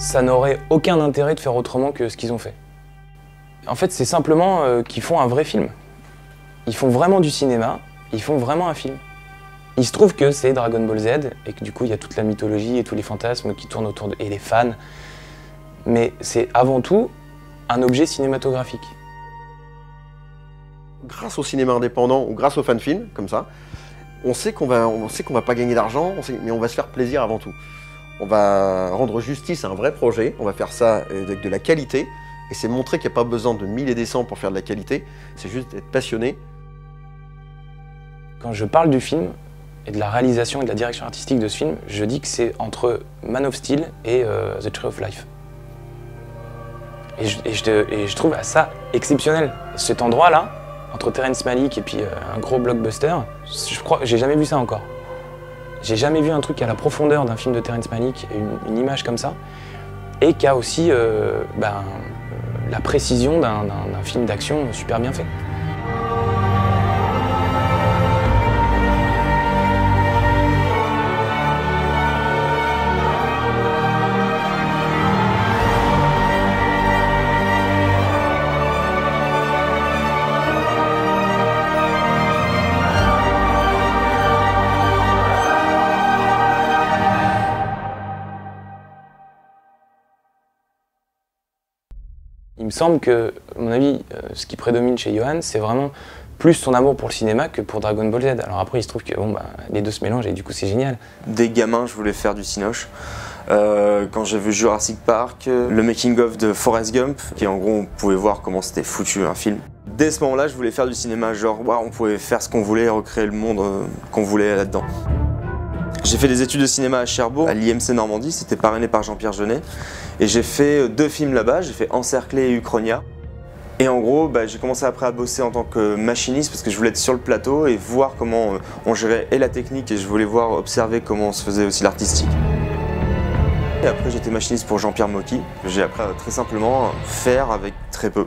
ça n'aurait aucun intérêt de faire autrement que ce qu'ils ont fait. En fait, c'est simplement euh, qu'ils font un vrai film. Ils font vraiment du cinéma, ils font vraiment un film. Il se trouve que c'est Dragon Ball Z et que du coup il y a toute la mythologie et tous les fantasmes qui tournent autour de... et les fans. Mais c'est avant tout un objet cinématographique. Grâce au cinéma indépendant ou grâce aux fan films, comme ça, on sait qu'on va, on va pas gagner d'argent, mais on va se faire plaisir avant tout. On va rendre justice à un vrai projet, on va faire ça avec de la qualité, et c'est montrer qu'il n'y a pas besoin de mille et des cents pour faire de la qualité, c'est juste être passionné. Quand je parle du film et de la réalisation et de la direction artistique de ce film, je dis que c'est entre Man of Steel et euh, The Tree of Life. Et je, trouve ça exceptionnel. Cet endroit-là, entre Terrence Malick et puis euh, un gros blockbuster, je crois, j'ai jamais vu ça encore. J'ai jamais vu un truc à la profondeur d'un film de Terrence Malick, une, une image comme ça, et qui a aussi euh, ben, la précision d'un film d'action super bien fait. Me semble que, à mon avis, euh, ce qui prédomine chez Johan, c'est vraiment plus son amour pour le cinéma que pour Dragon Ball Z. Alors après, il se trouve que bon, bah, les deux se mélangent et du coup, c'est génial. Dès gamin, je voulais faire du cinoche. Euh, quand j'ai vu Jurassic Park, euh, le making-of de Forrest Gump, qui en gros, on pouvait voir comment c'était foutu un film. Dès ce moment-là, je voulais faire du cinéma, genre, on pouvait faire ce qu'on voulait, recréer le monde qu'on voulait là-dedans. J'ai fait des études de cinéma à Cherbourg, à l'IMC Normandie, c'était parrainé par Jean-Pierre Jeunet. Et j'ai fait deux films là-bas, j'ai fait Encerclé et Uchronia. Et en gros, bah, j'ai commencé après à bosser en tant que machiniste parce que je voulais être sur le plateau et voir comment euh, on gérait et la technique et je voulais voir, observer comment on se faisait aussi l'artistique. Et après, j'étais machiniste pour Jean-Pierre Mocky. J'ai appris très simplement faire avec très peu.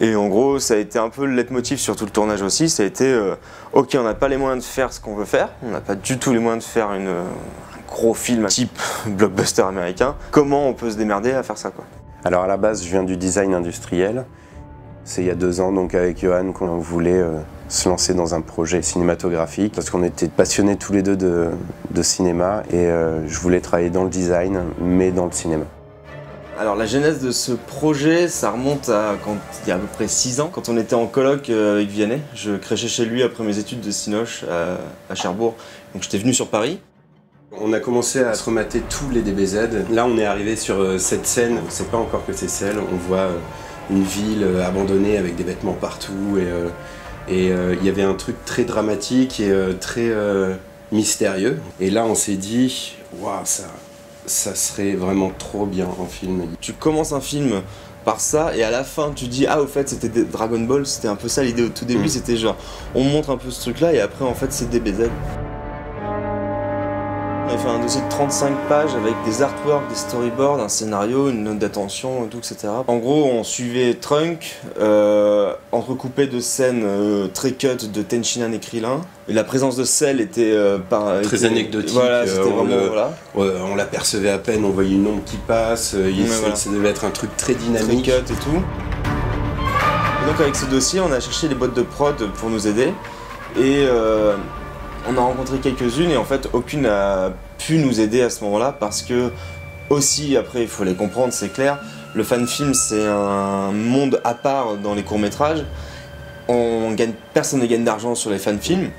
Et en gros, ça a été un peu le leitmotiv sur tout le tournage aussi. Ça a été, euh, ok, on n'a pas les moyens de faire ce qu'on veut faire, on n'a pas du tout les moyens de faire un gros film type blockbuster américain. Comment on peut se démerder à faire ça quoi? Alors à la base, je viens du design industriel. C'est il y a deux ans, donc avec Johan, qu'on voulait euh, se lancer dans un projet cinématographique parce qu'on était passionnés tous les deux de, de cinéma et euh, je voulais travailler dans le design, mais dans le cinéma. Alors la genèse de ce projet, ça remonte à quand il y a à peu près 6 ans, quand on était en colloque euh, avec Vianney. Je crêchais chez lui après mes études de Cinoche à, à Cherbourg, donc j'étais venu sur Paris. On a commencé à se remater tous les DBZ. Là, on est arrivé sur euh, cette scène. On ne sait pas encore que c'est celle. On voit euh, une ville abandonnée avec des vêtements partout. Et il y avait un truc très dramatique et très mystérieux. Et là, on s'est dit, waouh, ça, ça serait vraiment trop bien en film. Tu commences un film par ça et à la fin tu dis ah au fait c'était Dragon Ball c'était un peu ça l'idée au tout début mm. c'était genre on montre un peu ce truc là et après en fait c'est DBZ on a fait un dossier de 35 pages avec des artworks, des storyboards, un scénario, une note d'attention, tout, etc. En gros, on suivait Trunk, euh, entrecoupé de scènes euh, très cut de Tenchinan et Krillin. Et la présence de Cell était euh, par, très anecdotique. Voilà, c'était vraiment voilà. on l'apercevait à peine, on voyait une ombre qui passe. Ça devait être un truc très dynamique. Très cut et tout. Et donc avec ce dossier, on a cherché les boîtes de prod pour nous aider. Et on a rencontré quelques-unes et en fait aucune n'a pu nous aider à ce moment-là parce que aussi après il faut les comprendre c'est clair le fan film c'est un monde à part dans les courts métrages on gagne personne ne gagne d'argent sur les fan films.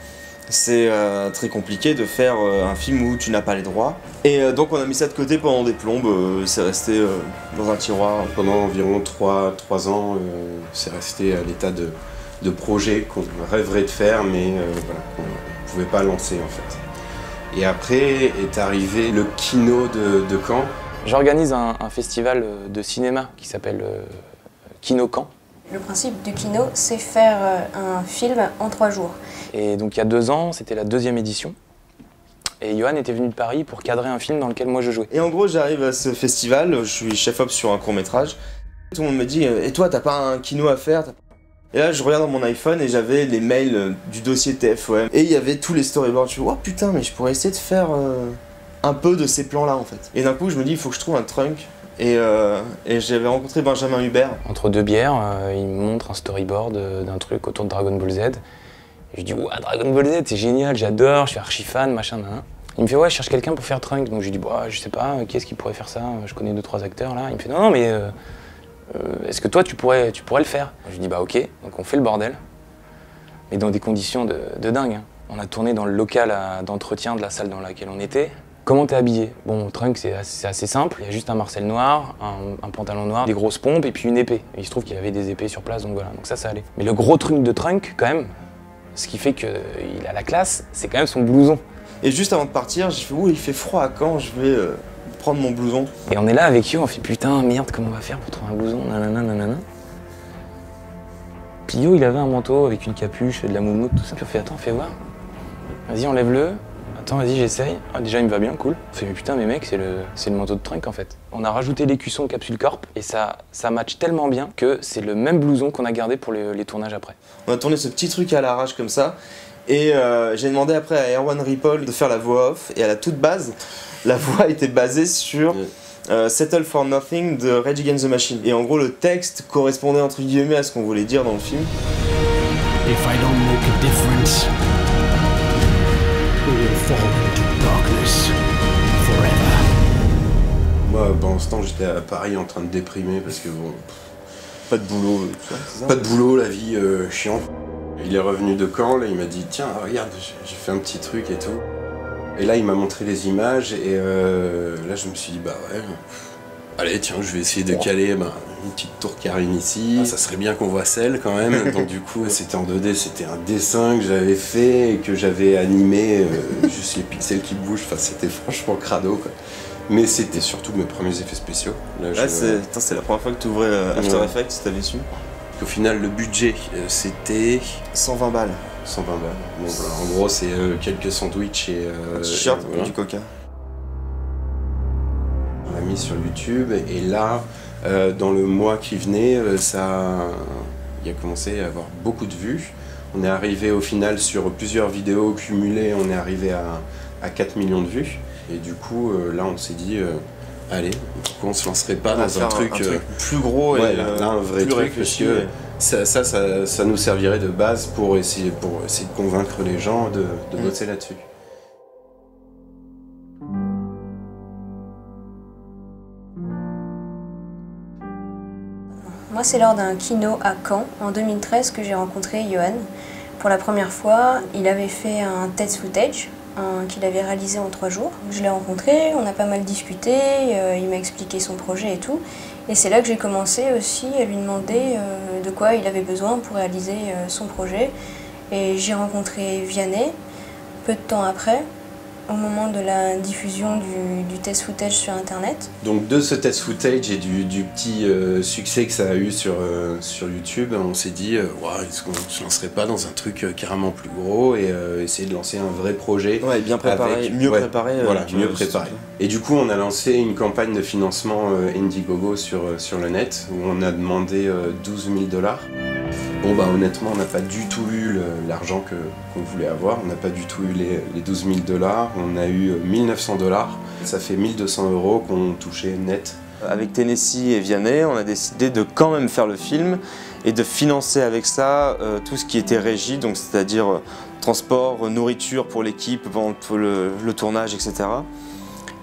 C'est euh, très compliqué de faire euh, un film où tu n'as pas les droits. Et euh, donc on a mis ça de côté pendant des plombes c'est resté dans un tiroir. Pendant environ 3, 3 ans c'est resté à l'état de, de projet qu'on rêverait de faire mais voilà, pouvait pas lancer en fait. Et après est arrivé le Kino de, Caen. J'organise un, festival euh, de cinéma qui s'appelle euh, Kino Caen. Le principe du Kino, c'est faire euh, un film en trois jours. Et donc il y a deux ans, c'était la deuxième édition. Et Johan était venu de Paris pour cadrer un film dans lequel moi je jouais. Et en gros, j'arrive à ce festival, je suis chef-op sur un court métrage. Tout le monde me dit Et toi, t'as pas un kino à faire? Et là, je regarde dans mon iPhone et j'avais les mails euh, du dossier TFOM. Et il y avait tous les storyboards. Je me dis, oh putain, mais je pourrais essayer de faire euh, un peu de ces plans-là en fait. Et d'un coup, je me dis, il faut que je trouve un trunk et, euh, j'avais rencontré Benjamin Hubert. Entre deux bières, il me montre un storyboard d'un truc autour de Dragon Ball Z. Et je dis, ouais, Dragon Ball Z, c'est génial, j'adore, je suis archi fan, machin, nan. Il me fait, ouais, je cherche quelqu'un pour faire Trunk. Donc je lui dis, bah, je sais pas, qui est-ce qui pourrait faire ça? Je connais deux, trois acteurs là. Il me fait, non, non, mais est-ce que toi, tu pourrais, tu pourrais le faire Je lui dis, bah, ok. Donc on fait le bordel. Mais dans des conditions de, dingue. hein. On a tourné dans le local à- d'entretien de la salle dans laquelle on était. Comment t'es habillé? Bon, Trunk, c'est assez, simple. Il y a juste un Marcel noir, un, pantalon noir, des grosses pompes et puis une épée. Il se trouve qu'il y avait des épées sur place, donc voilà. Donc ça, ça allait. Mais le gros truc de Trunk, quand même, ce qui fait qu'il a la classe, c'est quand même son blouson. Et juste avant de partir, j'ai fait Ouh, il fait froid à Caen, je vais euh, prendre mon blouson. Et on est là avec Yo, on fait putain, merde, comment on va faire pour trouver un blouson Nanana, nanana. Puis Yo, il avait un manteau avec une capuche, de la moumoute, tout ça. Puis on fait, attends, fais voir. Vas-y, enlève-le. Attends, vas-y, j'essaye. Ah, déjà, il me va bien, cool. On fait, mais putain, mais mec, c'est le, c'est le manteau de Trunk en fait. On a rajouté l'écusson Capsule Corp et ça, ça match tellement bien que c'est le même blouson qu'on a gardé pour les, les tournages après. On a tourné ce petit truc à l'arrache comme ça. Et euh, j'ai demandé après à Erwan Ripoll de faire la voix off. Et à la toute base, la voix était basée sur euh, Settle for Nothing de Rage Against the Machine. Et en gros, le texte correspondait entre guillemets à ce qu'on voulait dire dans le film. If I don't make a difference, we will fall into darkness forever. Moi, pendant ce temps, j'étais à Paris en train de déprimer parce que bon, Pas de boulot, euh, pas de boulot, la vie euh, chiant. Il est revenu de Caen, là, il m'a dit Tiens, regarde, j'ai fait un petit truc et tout. Et là, il m'a montré les images et euh, là, je me suis dit Bah ouais, allez, tiens, je vais essayer de caler bah, une petite tour carine ici. Ça serait bien qu'on voit celle quand même. Donc, du coup, c'était en 2D, c'était un dessin que j'avais fait et que j'avais animé, euh, juste les pixels qui bougent. Enfin, c'était franchement crado, quoi. Mais c'était surtout mes premiers effets spéciaux. Là, Là, je- c'est la première fois que tu ouvrais After Ouais. Effects, t'avais su Au final, le budget, euh, c'était 120 balles. 120 balles. Bon, voilà, en gros, c'est euh, quelques sandwichs et. euh, Un t-shirt voilà. du coca. On l'a mis sur YouTube et là, euh, dans le mois qui venait, euh, ça, il a commencé à avoir beaucoup de vues. On est arrivé au final sur plusieurs vidéos cumulées, on est arrivé à, à 4 millions de vues. Et du coup, euh, là, on s'est dit, euh, allez, pourquoi on se lancerait pas dans un truc, euh, plus gros et ouais, là, là, un vrai plus truc, réfléchi. parce que- et- ça, ça, ça, ça nous servirait de base pour essayer, pour essayer de convaincre les gens de, de Mm. bosser là-dessus. Moi, c'est lors d'un kino à Caen en 2013 que j'ai rencontré Johan. Pour la première fois, il avait fait un test footage qu'il avait réalisé en trois jours. Je l'ai rencontré, on a pas mal discuté, euh, il m'a expliqué son projet et tout. Et c'est là que j'ai commencé aussi à lui demander euh, de quoi il avait besoin pour réaliser euh, son projet. Et j'ai rencontré Vianney peu de temps après, au moment de la diffusion du, du test footage sur Internet. Donc de ce test footage et du, du petit euh, succès que ça a eu sur, euh, sur YouTube, on s'est dit, euh, est-ce qu'on se lancerait pas dans un truc euh, carrément plus gros et euh, essayer de lancer un vrai projet Ouais, bien préparé, Avec- mieux ouais, préparé. euh, Voilà, mieux préparé. Et du coup, on a lancé une campagne de financement euh, Indiegogo sur, euh, sur le net où on a demandé euh, 12 000 dollars. Bon, bah honnêtement, on n'a pas du tout eu l'argent qu'on voulait avoir. On n'a pas du tout eu les, les 12 000 dollars. On a eu euh, 1900 dollars. Ça fait 1200 euros qu'on touchait net. Avec Tennessee et Vianney, on a décidé de quand même faire le film et de financer avec ça euh, tout ce qui était régie, donc c'est-à-dire euh, transport, euh, nourriture pour l'équipe le, le tournage, etc.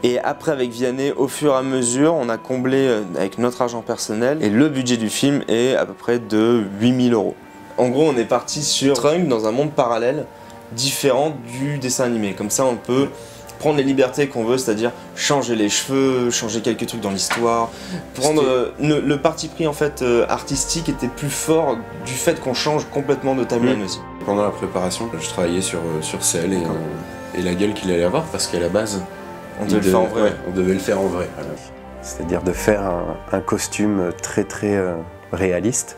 Et après, avec Vianney, au fur et à mesure, on a comblé euh, avec notre argent personnel et le budget du film est à peu près de 8000 euros. En gros, on est parti sur Trunk dans un monde parallèle différent du dessin animé. Comme ça, on peut prendre les libertés qu'on veut, c'est-à-dire changer les cheveux, changer quelques trucs dans l'histoire, prendre euh, le parti pris en fait euh, artistique était plus fort du fait qu'on change complètement de timeline aussi. Pendant la préparation, je travaillais sur, sur Cell et, euh, et la gueule qu'il allait avoir parce qu'à la base, On devait le faire en vrai. ouais, on devait le faire en vrai. voilà. c'est-à-dire de faire un, un costume très très euh, réaliste.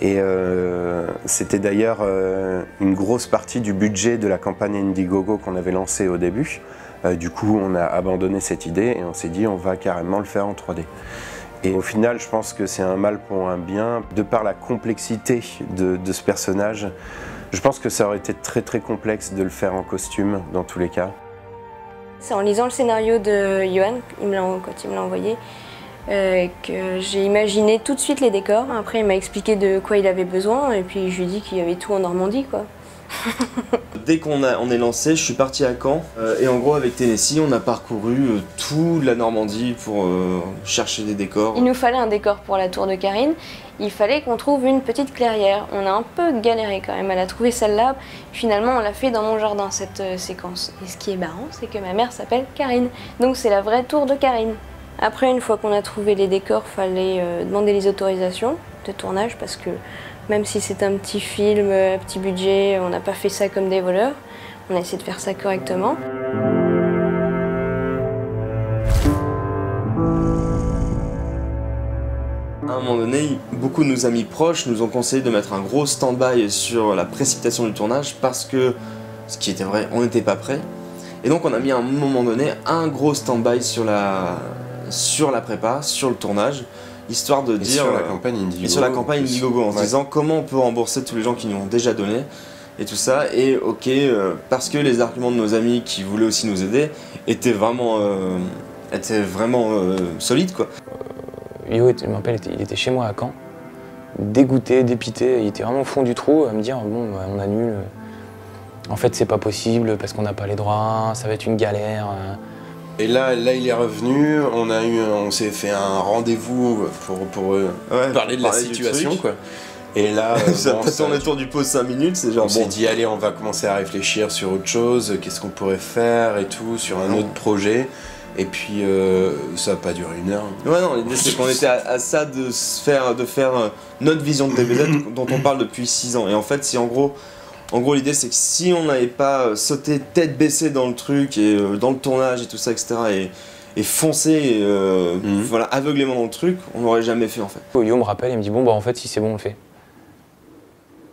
Et euh, c'était d'ailleurs euh, une grosse partie du budget de la campagne Indiegogo qu'on avait lancée au début. Euh, du coup, on a abandonné cette idée et on s'est dit on va carrément le faire en 3D. Et au final, je pense que c'est un mal pour un bien. De par la complexité de, de ce personnage, je pense que ça aurait été très très complexe de le faire en costume dans tous les cas. C'est en lisant le scénario de Johan, il me l'a- quand il me l'a envoyé, euh, que j'ai imaginé tout de suite les décors. Après, il m'a expliqué de quoi il avait besoin et puis je lui ai dit qu'il y avait tout en Normandie, quoi. Dès qu'on on est lancé, je suis parti à Caen euh, et en gros avec Tennessee, on a parcouru euh, toute la Normandie pour chercher des décors. Il nous fallait un décor pour la tour de Karine. Il fallait qu'on trouve une petite clairière. On a un peu galéré quand même à la trouver celle-là. Finalement, on l'a fait dans mon jardin cette euh, séquence. Et ce qui est marrant, c'est que ma mère s'appelle Karine. Donc c'est la vraie tour de Karine. Après, une fois qu'on a trouvé les décors, fallait euh, demander les autorisations de tournage parce que même si c'est un petit film, euh, petit budget, on n'a pas fait ça comme des voleurs. On a essayé de faire ça correctement. Un moment donné, beaucoup de nos amis proches nous ont conseillé de mettre un gros stand-by sur la précipitation du tournage parce que, ce qui était vrai, on n'était pas prêt. Et donc on a mis à un moment donné un gros stand-by sur la, sur la prépa, sur le tournage, histoire de Et dire... sur la euh, campagne Indiegogo. et sur la campagne. Indiegogo en se Ouais. disant comment on peut rembourser tous les gens qui nous ont déjà donné et tout ça et ok euh, parce que les arguments de nos amis qui voulaient aussi nous aider étaient vraiment euh, étaient vraiment euh, solides quoi. Yo, je me rappelle, il était- il était chez moi à Caen, dégoûté, dépité, il était vraiment au fond du trou à me dire bon, bah, on annule. En fait, c'est pas possible parce qu'on n'a pas les droits, ça va être une galère. euh. Et là, là, il est revenu. On a eu, on s'est fait un rendez-vous pour, pour euh, Ouais, parler de la parler situation, quoi. Et là, ça bon, a ça- tourné autour du pot 5 minutes, c'est genre on s'est dit allez, on va commencer à réfléchir sur autre chose. Qu'est-ce qu'on pourrait faire et tout sur un Non. autre projet. Et puis euh, ça a pas duré une heure. Ouais non, l'idée c'est qu'on était à, à ça de se faire de faire euh, notre vision de DBZ dont on parle depuis 6 ans et en fait si en gros en gros l'idée c'est que si on n'avait pas euh, sauté tête baissée dans le truc et euh, dans le tournage et tout ça etc et, et foncé euh, Mhm. voilà aveuglément dans le truc on l'aurait jamais fait en fait. Yo me rappelle, il me dit bon, bah en fait, si c'est bon, on le fait.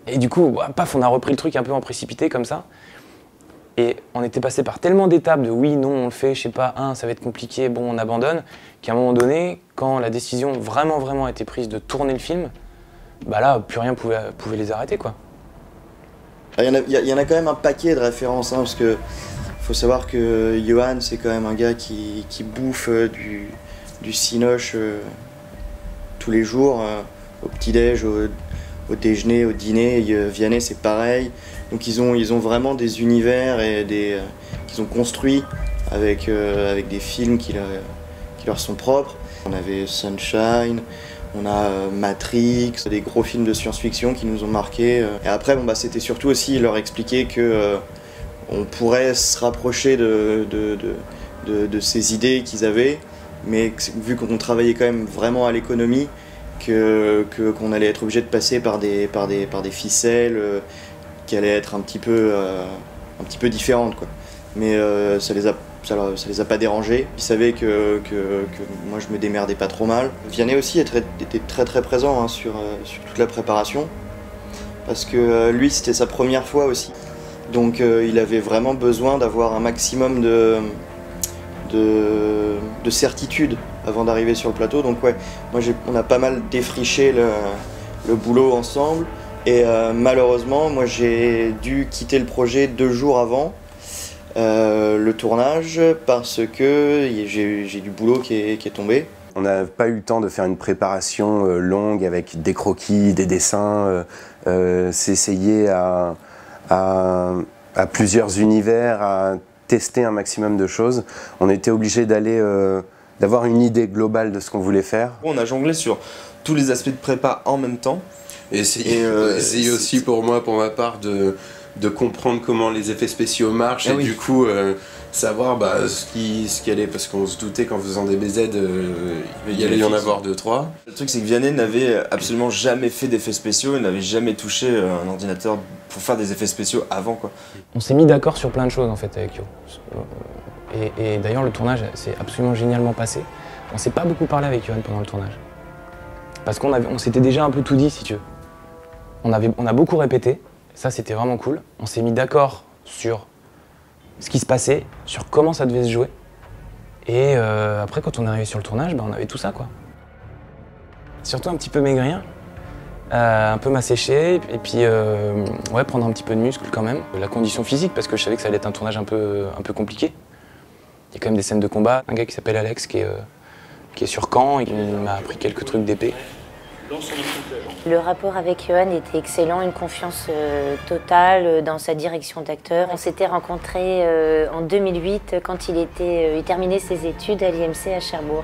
Et du coup, bah, paf, on a repris le truc un peu en précipité comme ça. Et on était passé par tellement d'étapes de oui, non, on le fait, je sais pas, un, ça va être compliqué, bon, on abandonne, qu'à un moment donné, quand la décision vraiment, vraiment a été prise de tourner le film, bah là, plus rien pouvait, pouvait les arrêter, quoi. Ah, Il y, en a- quand même un paquet de références, hein, parce que faut savoir que Johan, c'est quand même un gars qui, qui bouffe euh, du, du cinoche euh, tous les jours, euh, au petit-déj, au, au déjeuner, au dîner. Vianney, c'est pareil. Donc ils ont, ils ont vraiment des univers et des, euh, qu'ils ont construits avec, euh, avec des films qui leur, sont propres. On avait Sunshine, on a euh, Matrix, des gros films de science-fiction qui nous ont marqués. Et après, bon, bah, c'était surtout aussi leur expliquer que on pourrait se rapprocher de, de, de, de- ces idées qu'ils avaient, mais vu qu'on travaillait quand même vraiment à l'économie, que que- qu'on allait être obligé de passer par des, par des, par des ficelles qui allaient être un petit peu, euh, un petit peu différentes. Quoi. Mais euh, ça les a ça, les a pas dérangés. Ils savaient que, que, que moi je me démerdais pas trop mal. Vianney aussi était très très présent hein, sur, euh, sur toute la préparation. Parce que lui c'était sa première fois aussi. Donc il avait vraiment besoin d'avoir un maximum de, de, de certitude avant d'arriver sur le plateau. Donc ouais, moi on a pas mal défriché le, le boulot ensemble. Et euh, malheureusement, moi j'ai dû quitter le projet deux jours avant euh, le tournage parce que j'ai du boulot qui est, qui est tombé. On n'a pas eu le temps de faire une préparation euh, longue avec des croquis, des dessins, euh, euh, s'essayer à, à- à plusieurs univers, à tester un maximum de choses. On était obligé d'aller, euh, d'avoir une idée globale de ce qu'on voulait faire. On a jonglé sur tous les aspects de prépa en même temps. Et essayer, Et, euh, aussi pour moi, pour ma part, de, de comprendre comment les effets spéciaux marchent Ah et oui. du coup euh, savoir bah, ce qui ce qui allait parce qu'on se doutait qu'en faisant des BZ euh, il y allait y en avoir deux trois. Le truc c'est que Vianney n'avait absolument jamais fait d'effets spéciaux, il n'avait jamais touché un ordinateur pour faire des effets spéciaux avant quoi. On s'est mis d'accord sur plein de choses en fait avec Yo. Et, et d'ailleurs, le tournage s'est absolument génialement passé. On s'est pas beaucoup parlé avec Johan pendant le tournage. Parce qu'on avait- on s'était déjà un peu tout dit, si tu veux. On, a beaucoup répété. Ça, c'était vraiment cool. On s'est mis d'accord sur ce qui se passait, sur comment ça devait se jouer. Et euh, après, quand on est arrivé sur le tournage, bah, on avait tout ça, quoi. Surtout un petit peu maigrir, euh, un peu m'assécher, et puis euh, ouais, prendre un petit peu de muscle quand même. La condition physique, parce que je savais que ça allait être un tournage un peu, un peu compliqué. Il y a quand même des scènes de combat. Un gars qui s'appelle Alex, qui est, euh, sur et qui m'a appris quelques trucs d'épée. Le rapport avec Johan était excellent, une confiance euh, totale euh, dans sa direction d'acteur. On s'était rencontrés euh, en 2008 quand il, était, euh, terminait ses études à l'IMC à Cherbourg.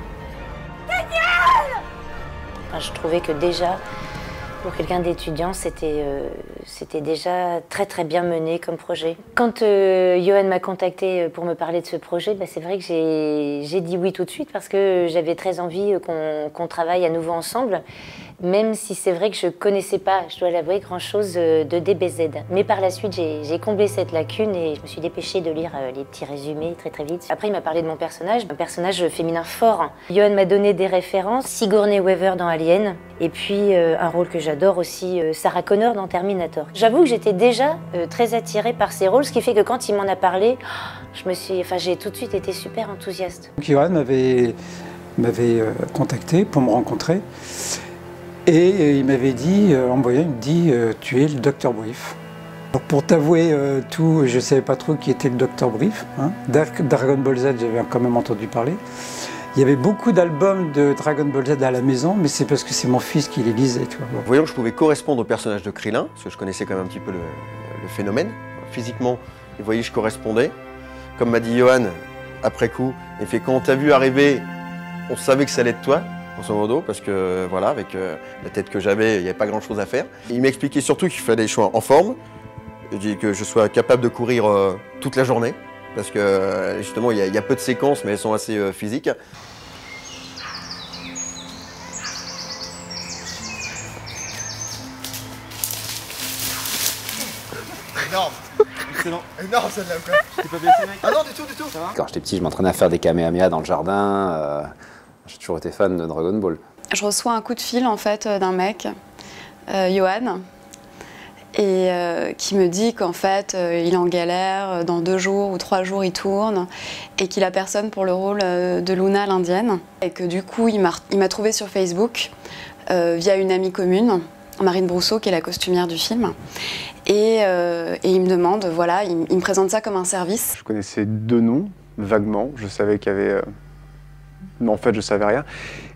Enfin, je trouvais que déjà, pour quelqu'un d'étudiant, c'était euh, déjà très très bien mené comme projet. Quand Johan m'a contacté pour me parler de ce projet, bah, c'est vrai que j'ai dit oui tout de suite parce que j'avais très envie qu'on travaille à nouveau ensemble, même si c'est vrai que je connaissais pas, je dois l'avouer, grand-chose euh, de DBZ. Mais par la suite, j'ai comblé cette lacune et je me suis dépêchée de lire euh, les petits résumés très très vite. Après, il m'a parlé de mon personnage, un personnage féminin fort. Johan m'a donné des références, Sigourney Weaver dans Alien, et puis euh, un rôle que j'adore aussi, Sarah Connor dans Terminator. J'avoue que j'étais déjà très attirée par ces rôles, ce qui fait que quand il m'en a parlé, je enfin, j'ai tout de suite été super enthousiaste. Johan m'avait contacté pour me rencontrer et euh, il m'avait dit, euh, en voyant, il me dit euh, tu es le docteur Brief. Alors, pour t'avouer tout, je ne savais pas trop qui était le docteur Brief. hein. Dragon Ball Z, j'avais quand même entendu parler. Il y avait beaucoup d'albums de Dragon Ball Z à la maison, mais c'est parce que c'est mon fils qui les lisait. Tu. Voyant que je pouvais correspondre au personnage de Krillin, parce que je connaissais quand même un petit peu le, phénomène. Physiquement, vous voyez, je correspondais. Comme m'a dit Johan, après coup, il fait quand on t'a vu arriver, on savait que ça allait être toi, grosso modo, parce que voilà, avec euh, la tête que j'avais, il n'y avait pas grand chose à faire. Il m'expliquait surtout qu'il fallait que je sois en forme, il dit que je sois capable de courir euh, toute la journée, parce que euh, justement, il y, a- il y a peu de séquences, mais elles sont assez euh, physiques. Quand j'étais petit, je m'entraînais à faire des kamehameha dans le jardin. J'ai toujours été fan de Dragon Ball. Je reçois un coup de fil en fait euh, d'un mec, euh, Johan, et euh, qui me dit qu'en fait euh, il est en galère, dans deux jours ou trois jours il tourne, et qu'il a personne pour le rôle de Luna l'indienne, et que du coup il m'a trouvé sur Facebook euh, via une amie commune, Marine Brousseau qui est la costumière du film, et, euh, et il me demande, voilà, il, il me présente ça comme un service. Je connaissais deux noms, vaguement. Je savais qu'il y avait. Mais en fait, je savais rien.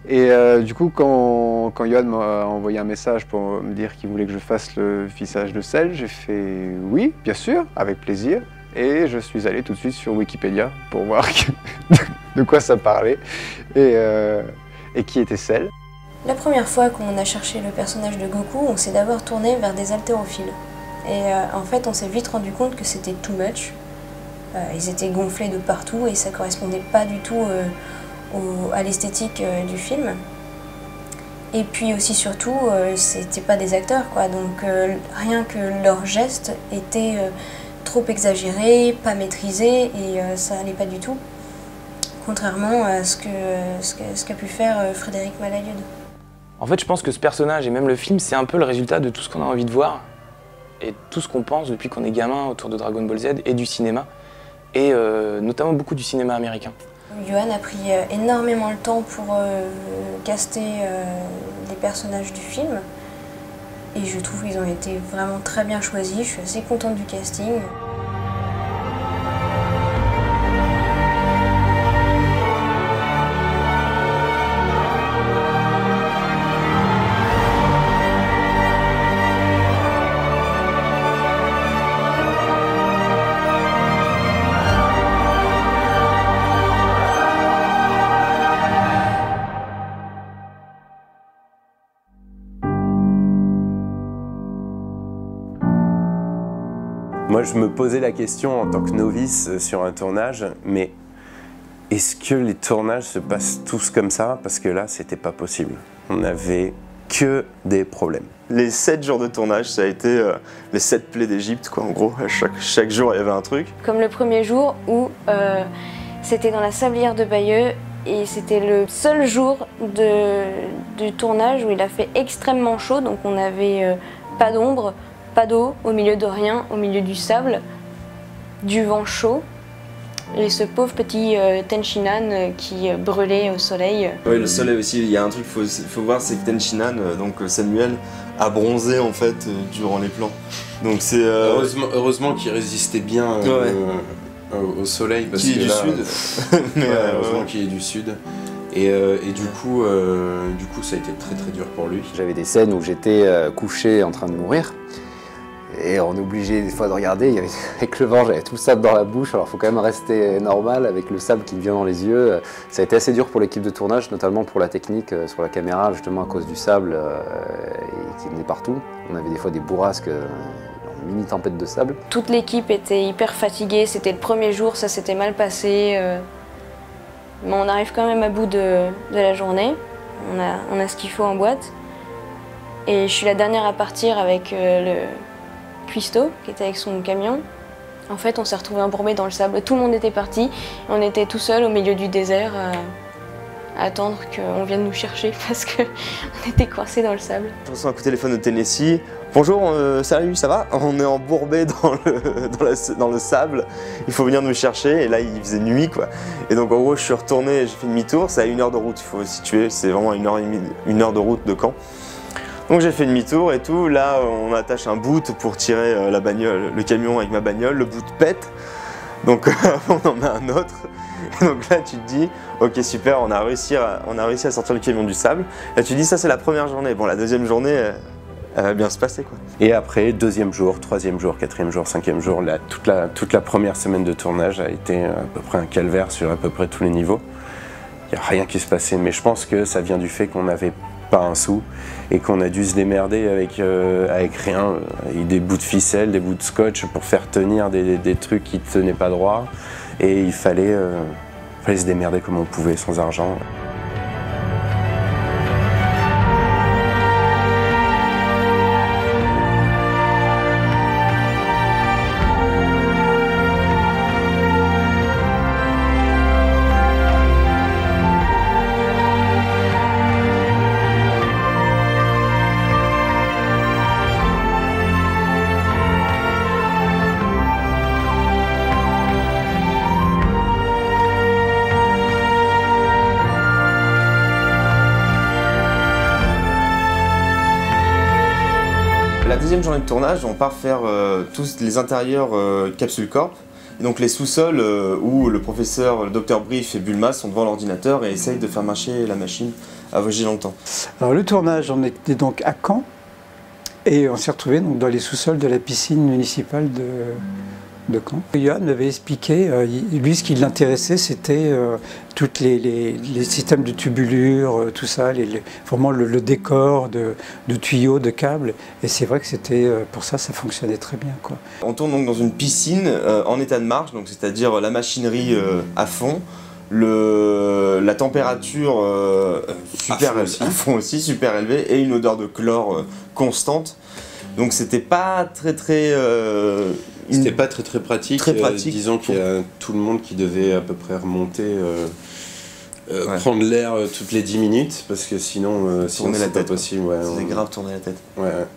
Et euh, du coup, quand, quand Johan m'a envoyé un message pour me dire qu'il voulait que je fasse le fissage de sel, j'ai fait oui, bien sûr, avec plaisir. Et je suis allé tout de suite sur Wikipédia pour voir de quoi ça parlait et, euh, et qui était sel. La première fois qu'on a cherché le personnage de Goku, on s'est d'abord tourné vers des haltérophiles. Et euh, en fait, on s'est vite rendu compte que c'était too much. Ils étaient gonflés de partout et ça correspondait pas du tout à l'esthétique euh, du film. Et puis aussi surtout, euh, c'était pas des acteurs quoi, donc euh, rien que leurs gestes étaient trop exagérés, pas maîtrisés et ça allait pas du tout. Contrairement à ce qu'a ce pu faire Frédéric Malayud. En fait, je pense que ce personnage et même le film, c'est un peu le résultat de tout ce qu'on a envie de voir et tout ce qu'on pense depuis qu'on est gamin autour de Dragon Ball Z et du cinéma, et notamment beaucoup du cinéma américain. Johan a pris euh, énormément le temps pour euh, caster euh, les personnages du film. Et je trouve qu'ils ont été vraiment très bien choisis. Je suis assez contente du casting. Moi, je me posais la question en tant que novice euh, sur un tournage, mais est-ce que les tournages se passent tous comme ça? Parce que là, c'était pas possible. On avait que des problèmes. Les 7 jours de tournage, ça a été euh, les 7 plaies d'Égypte, quoi, en gros. À chaque, chaque jour, il y avait un truc. Comme le premier jour où euh, c'était dans la sablière de Bayeux et c'était le seul jour de, du tournage où il a fait extrêmement chaud, donc on n'avait euh, pas d'ombre, pas d'eau, au milieu de rien, au milieu du sable, du vent chaud. Et ce pauvre petit euh, Tenchinan euh, qui euh, brûlait au soleil. Oui, le soleil aussi, il y a un truc qu'il faut, faut voir, c'est que Tenchinan, euh, donc Samuel, a bronzé en fait euh, durant les plans. Donc c'est. euh, Heureusement, heureusement qu'il résistait bien euh, Ouais. euh, au soleil parce Qu'il est que du là, sud. Mais, ouais, euh, heureusement ouais. qu'il est du sud. Et, euh, et du, coup, euh, du coup, ça a été très très dur pour lui. J'avais des scènes où j'étais euh, couché en train de mourir. Et on est obligé des fois de regarder, avec le vent j'avais tout le sable dans la bouche, alors il faut quand même rester normal avec le sable qui vient dans les yeux. Ça a été assez dur pour l'équipe de tournage, notamment pour la technique euh, sur la caméra, justement à cause du sable euh, qui venait partout. On avait des fois des bourrasques, euh, mini tempête de sable. Toute l'équipe était hyper fatiguée, c'était le premier jour, ça s'était mal passé. Mais on arrive quand même à bout de, la journée. On a, on a ce qu'il faut en boîte. Et je suis la dernière à partir avec le cuistot qui était avec son camion. En fait, on s'est retrouvés embourbés dans le sable. Tout le monde était parti. On était tout seul au milieu du désert à, à attendre qu'on vienne nous chercher parce qu'on était coincés dans le sable. Je reçois un coup de téléphone au Tennessee. Bonjour, euh, salut, ça va? On est embourbé dans le, sable. Il faut venir nous chercher. Et là, il faisait nuit, quoi. Et donc, en gros, je suis retourné, j'ai fait demi-tour. C'est à une heure de route, il faut situer. C'est vraiment une heure, une heure de route de Caen. Donc, j'ai fait demi-tour et tout. Là, on attache un boot pour tirer euh, la bagnole, le camion avec ma bagnole. Le boot pète. Donc, on en met un autre. Et donc là, tu te dis, ok, super, on a réussi à, sortir le camion du sable. Là, tu te dis, ça, c'est la première journée. Bon, la deuxième journée, euh, elle va bien se passer, quoi. Et après, deuxième jour, troisième jour, quatrième jour, cinquième jour, toute, la, première semaine de tournage a été à peu près un calvaire sur à peu près tous les niveaux. Il n'y a rien qui se passait, mais je pense que ça vient du fait qu'on n'avait un sou et qu'on a dû se démerder avec, euh, avec rien, des bouts de ficelle, des bouts de scotch pour faire tenir des, trucs qui ne tenaient pas droit. Et il euh, fallait se démerder comme on pouvait, sans argent. Journée de tournage, on part faire euh, tous les intérieurs euh, Capsule Corp. Et donc les sous-sols euh, où le professeur, le docteur Brief et Bulma sont devant l'ordinateur et essayent de faire marcher la machine à voyager dans le. Alors le tournage, on était donc à Caen et on s'est retrouvé donc dans les sous-sols de la piscine municipale de, de Caen. Johan m'avait expliqué, euh, lui ce qui l'intéressait c'était euh, tous les, les- les systèmes de tubulure, euh, tout ça, les- les- vraiment le, le décor de, de tuyaux, de câbles. Et c'est vrai que c'était pour ça ça fonctionnait très bien. Quoi. On tourne donc dans une piscine euh, en état de marche, donc c'est-à-dire la machinerie euh, à fond, le, la température euh, super fond élevée- aussi. à fond aussi, super élevée, et une odeur de chlore euh, constante. Donc c'était pas très très. euh, C'était pas très très pratique. Très euh, disons qu'il y a tout le monde qui devait à peu près remonter, euh, euh, Ouais. prendre l'air euh, toutes les 10 minutes parce que sinon, euh, sinon c'est pas possible. Ouais, C'était on- grave tourner la tête. Ouais, ouais.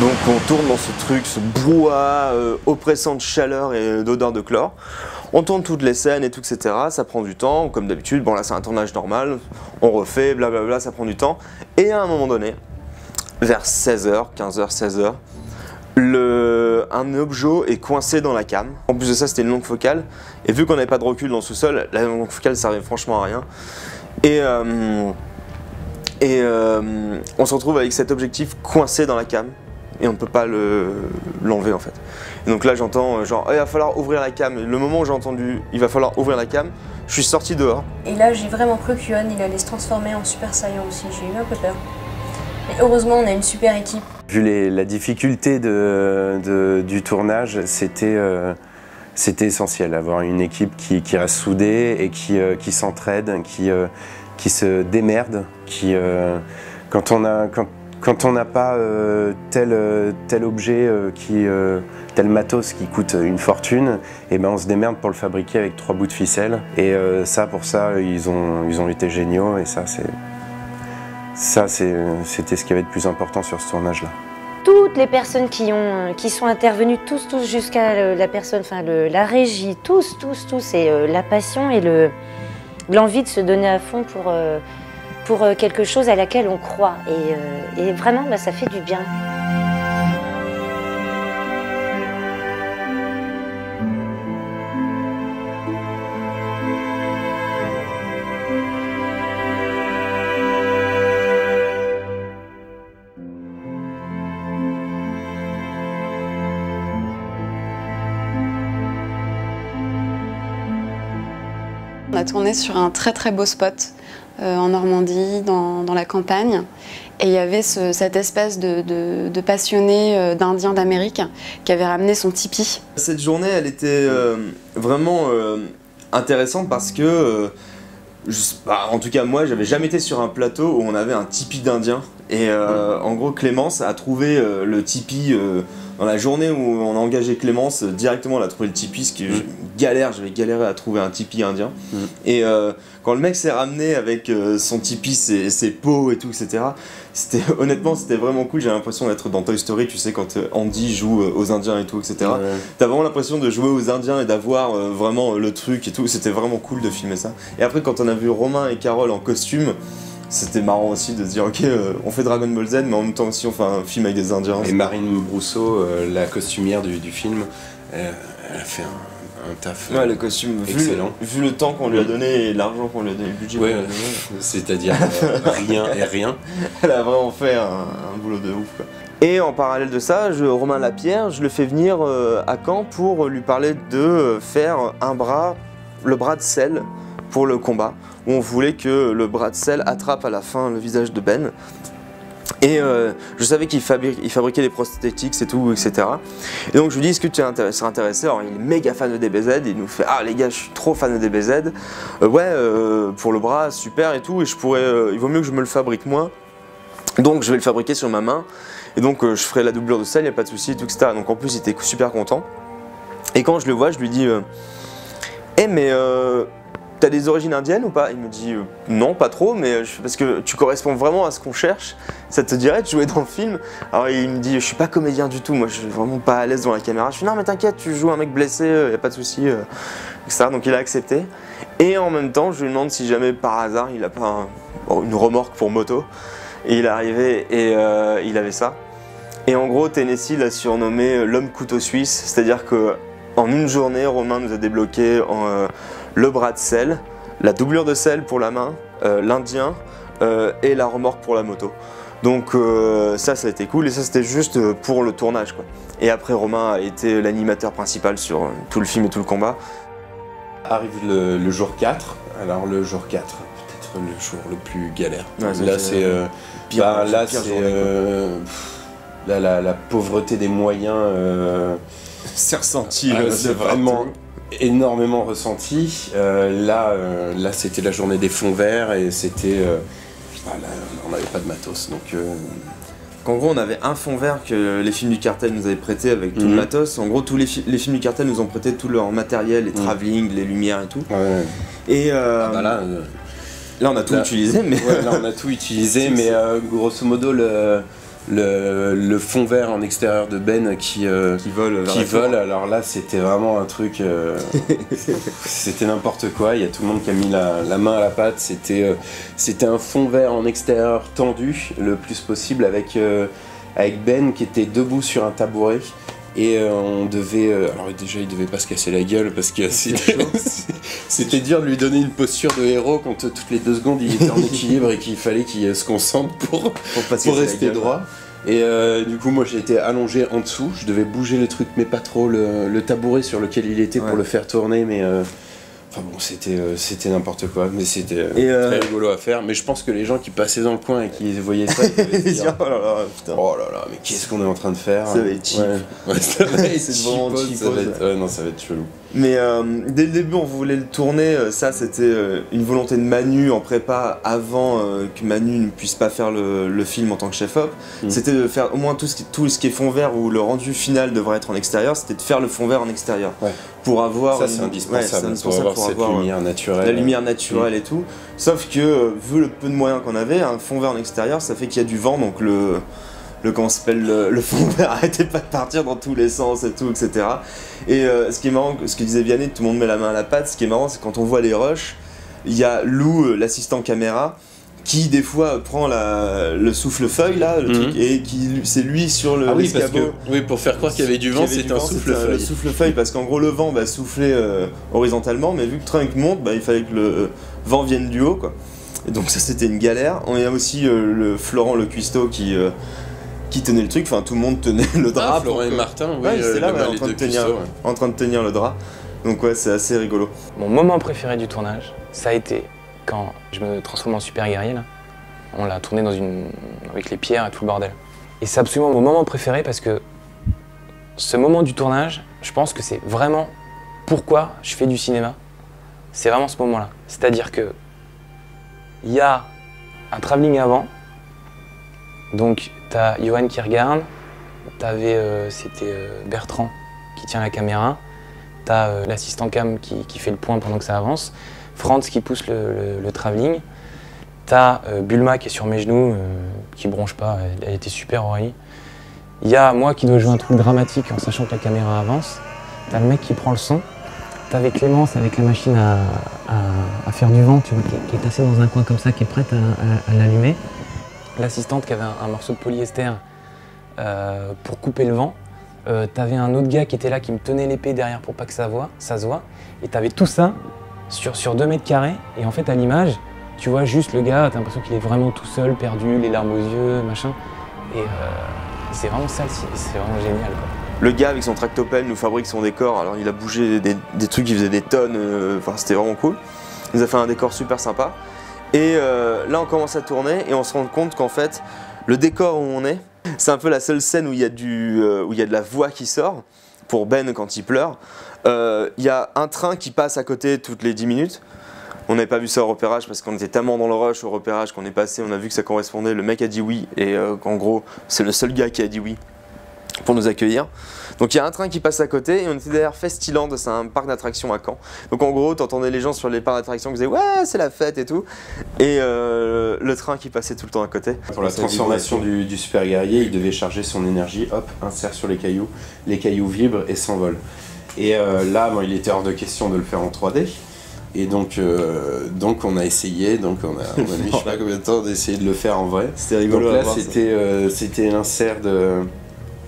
Donc on tourne dans ce truc, ce brouhaha euh, oppressant de chaleur et d'odeur de chlore. On tourne toutes les scènes et tout, etc. Ça prend du temps, comme d'habitude. Bon là c'est un tournage normal, on refait, blablabla, ça prend du temps. Et à un moment donné, vers 16h, 15h, 16h, le, un objet est coincé dans la cam. En plus de ça, c'était une longue focale. Et vu qu'on n'avait pas de recul dans le sous-sol, la longue focale servait franchement à rien. Et, euh, euh, on se retrouve avec cet objectif coincé dans la cam. Et on ne peut pas le- l'enlever en fait. Et donc là j'entends euh, genre, Eh, il va falloir ouvrir la cam. Et le moment où j'ai entendu, il va falloir ouvrir la cam, je suis sorti dehors. Et là, j'ai vraiment cru que Johan, il allait se transformer en Super Saiyan aussi. J'ai eu un peu peur. Mais heureusement, on a une super équipe. Vu les- la difficulté de- de- du tournage, c'était euh, c'était essentiel, avoir une équipe qui, qui reste soudée et qui, euh, qui s'entraide, qui, euh, qui se démerde, qui, euh, quand on a... Quand, quand on n'a pas euh, tel, euh, tel objet, euh, qui, tel matos qui coûte une fortune, et ben on se démerde pour le fabriquer avec trois bouts de ficelle. Et ça, pour ça, ils ont, ils ont été géniaux. Et ça, c'est ça, c'était ce qui avait de plus important sur ce tournage-là. Toutes les personnes qui, ont, qui sont intervenues, tous, tous, jusqu'à la personne, enfin la régie, tous, tous, tous, et la passion et le- l'envie de se donner à fond pour, pour euh, quelque chose à laquelle on croit. Et, euh, vraiment, bah, ça fait du bien. On a tourné sur un très très beau spot euh, en Normandie, dans, dans la campagne. Et il y avait ce- cette espèce de, de- passionné euh, d'Indien d'Amérique qui avait ramené son tipi. Cette journée, elle était euh, vraiment euh, intéressante parce que, pas, en tout cas moi, j'avais jamais été sur un plateau où on avait un tipi d'Indien. Et en gros, Clémence a trouvé le tipi dans la journée où on a engagé Clémence. euh, directement, elle a trouvé le tipi, ce qui est galère. J'avais galéré à trouver un tipi indien. Et euh, quand le mec s'est ramené avec euh, son tipi, ses, ses pots et tout, etc. C'était honnêtement, c'était vraiment cool. J'ai l'impression d'être dans Toy Story, tu sais, quand Andy joue aux Indiens et tout, etc. T'as vraiment l'impression de jouer aux Indiens et d'avoir euh, vraiment le truc et tout. C'était vraiment cool de filmer ça. Et après, quand on a vu Romain et Carole en costume. C'était marrant aussi de se dire ok euh, on fait Dragon Ball Z mais en même temps aussi on fait un film avec des indiens. Et Marine Brousseau, euh, la costumière du, du film, euh, elle a fait un, un taf Ouais, le costume, excellent. vu le temps qu'on lui a donné et l'argent qu'on lui a donné, le budget Ouais, c'est-à-dire rien et rien. Elle a vraiment fait un, un boulot de ouf. Quoi. Et en parallèle de ça, je, Romain Lapierre, je le fais venir à Caen pour lui parler de faire un bras, le bras de sel pour le combat, où on voulait que le bras de sel attrape à la fin le visage de Ben. Et euh, je savais qu'il fabri- il fabriquait des prosthétiques et tout, etc. Et donc je lui dis, est-ce que tu es intéressé, Alors il est méga fan de DBZ, il nous fait, ah les gars, je suis trop fan de DBZ. Euh, ouais, euh, pour le bras, super et tout, et je pourrais, il vaut mieux que je me le fabrique moi. Donc je vais le fabriquer sur ma main. Et donc je ferai la doublure de sel, il n'y a pas de souci, tout, etc. Donc en plus il était super content. Et quand je le vois, je lui dis, eh mais t'as des origines indiennes ou pas? Il me dit, euh, non, pas trop, mais fais, parce que tu corresponds vraiment à ce qu'on cherche. Ça te dirait de jouer dans le film? Alors il me dit, je suis pas comédien du tout, moi je suis vraiment pas à l'aise devant la caméra. Je fais, non mais t'inquiète, tu joues un mec blessé, il n'y a pas de souci, euh, etc. Donc il a accepté. Et en même temps, je lui demande si jamais par hasard il a pas une remorque pour moto. Et il est arrivé et euh, il avait ça. Et en gros, Tennessee l'a surnommé euh, l'homme couteau suisse, c'est-à-dire que en une journée, Romain nous a débloqué euh, le bras de sel, la doublure de sel pour la main, euh, l'indien euh, et la remorque pour la moto. Donc euh, ça, ça a été cool et ça c'était juste pour le tournage quoi. Et après, Romain a été l'animateur principal sur tout le film et tout le combat. Arrive le, le jour 4. Alors le jour 4, peut-être le jour le plus galère. Ouais, là c'est, bah, là c'est euh, la, la pauvreté des moyens. euh, c'est ressenti. ah, là, c'est vraiment partout. Énormément ressenti. Euh, là, euh, là c'était la journée des fonds verts et c'était. euh, bah, là, on n'avait pas de matos donc. euh, Qu'en gros, on avait un fond vert que les films du cartel nous avaient prêté avec tout Mhm. le matos. En gros, tous les, fi- les films du cartel nous ont prêté tout leur matériel, les Mhm. travelling, les lumières et tout. ouais. Et Ah bah là, là, on a tout là- utilisé, mais Ouais, là on a tout utilisé, mais grosso modo le, le, le fond vert en extérieur de Ben qui, euh, qui vole vers qui vole, alors là c'était vraiment un truc, euh, c'était n'importe quoi, il y a tout le monde qui a mis la, la main à la pâte, c'était euh, c'était un fond vert en extérieur tendu le plus possible avec, euh, avec Ben qui était debout sur un tabouret. Et euh, on devait. euh, alors déjà, il devait pas se casser la gueule parce que c'était dur de lui donner une posture de héros quand euh, toutes les deux secondes il était en équilibre et qu'il fallait qu'il se concentre pour, rester droit. Et du coup, moi j'étais allongé en dessous, je devais bouger le truc, mais pas trop le, le tabouret sur lequel il était Ouais. pour le faire tourner, mais. Enfin bon, c'était euh, c'était n'importe quoi, mais c'était euh, euh, très rigolo à faire. Mais je pense que les gens qui passaient dans le coin et qui voyaient ça, ils devaient se dire, oh là là, putain. Oh là là, mais qu'est-ce qu'on est en train de faire Ça va être cheap. Ouais, Ouais, ça va être C'est vraiment cheapos, cheapos, ça va être- ouais. ouais, non, ça va être chelou. Mais euh, dès le début, on voulait le tourner. euh, Ça, c'était euh, une volonté de Manu en prépa avant euh, que Manu ne puisse pas faire le, le film en tant que chef-op. Mm. C'était de faire au moins tout ce, qui, tout ce qui est fond vert où le rendu final devrait être en extérieur. C'était de faire le fond vert en extérieur. Ouais. Pour avoir. Ça, c'est indispensable, c'est pour indispensable avoir pour cette avoir, lumière naturelle. La lumière naturelle et tout. Sauf que, vu le peu de moyens qu'on avait, un fond vert en extérieur, ça fait qu'il y a du vent, donc le, le comment s'appelle le, le fond vert arrêtait pas de partir dans tous les sens et tout, etc. Et euh, ce qui est marrant, ce que disait Vianney, tout le monde met la main à la pâte, ce qui est marrant, c'est quand on voit les rushs, il y a Lou, euh, l'assistant caméra, qui des fois prend la, le souffle-feuille là, le Mhm. truc, et qui c'est lui sur le Ah oui, parce l'escabeau. que oui, pour faire croire qu'il y avait du vent, y du un vent, c'était souffle-feuille. Le souffle-feuille, parce qu'en gros, le vent va souffler euh, horizontalement, mais vu que le train monte, bah, il fallait que le euh, vent vienne du haut, quoi. Et donc, ça, c'était une galère. On a aussi euh, le Florent Le Cuisto qui, qui tenait le truc, enfin, tout le monde tenait le drap. Ah, Florent et Martin, oui, Ouais, euh, là, ouais, en, train de tenir, ouais. en train de tenir le drap. Donc ouais, c'est assez rigolo. Mon moment préféré du tournage, ça a été quand je me transforme en super guerrier. Là. On l'a tourné dans une... avec les pierres et tout le bordel. Et c'est absolument mon moment préféré parce que ce moment du tournage, je pense que c'est vraiment pourquoi je fais du cinéma. C'est vraiment ce moment-là. C'est-à-dire que il y a un travelling avant. Donc, tu as Johan qui regarde, t'avais, euh, c'était euh, Bertrand qui tient la caméra, tu as euh, l'assistant cam qui, qui fait le point pendant que ça avance, Franz qui pousse le, le, travelling, tu as Bulma qui est sur mes genoux, qui bronche pas, elle, était super Aurélie. Il y a moi qui dois jouer un truc dramatique en sachant que la caméra avance, tu as le mec qui prend le son, T'avais Clémence avec la machine à, à- faire du vent, tu vois, qui, est tassée dans un coin comme ça, qui est prête à l'allumer. L'assistante qui avait un, morceau de polyester euh, pour couper le vent. Euh, t'avais un autre gars qui était là, qui me tenait l'épée derrière pour pas que ça, voit, ça se voit. Et t'avais tout ça sur, sur 2 mètres carrés. Et en fait, à l'image, tu vois juste le gars, t'as l'impression qu'il est vraiment tout seul, perdu, les larmes aux yeux, machin. Et euh, c'est vraiment ça, c'est vraiment génial. Le gars avec son tractopelle nous fabrique son décor. Alors il a bougé des, trucs qui faisaient des tonnes. Enfin c'était vraiment cool. Il nous a fait un décor super sympa. Et euh, là on commence à tourner et on se rend compte qu'en fait le décor où on est, c'est un peu la seule scène où il y a euh, de la voix qui sort pour Ben quand il pleure. Euh, Il y a un train qui passe à côté toutes les 10 minutes. On n'avait pas vu ça au repérage parce qu'on était tellement dans le rush au repérage qu'on est passé, on a vu que ça correspondait. Le mec a dit oui et qu'en gros c'est le seul gars qui a dit oui pour nous accueillir. Donc il y a un train qui passe à côté et on était derrière Festiland, c'est un parc d'attractions à Caen. Donc en gros, t'entendais les gens sur les parcs d'attractions qui disaient ouais c'est la fête et tout, et euh, le train qui passait tout le temps à côté. Pour la transformation du, du super guerrier, il devait charger son énergie, hop, insère sur les cailloux, les cailloux vibrent et s'envolent. Et euh, là, bon, il était hors de question de le faire en 3D. Et donc, euh, donc on a essayé, donc on a, on a mis je sais pas combien de temps d'essayer de le faire en vrai. C'était rigolo Donc là, c'était l'insert de,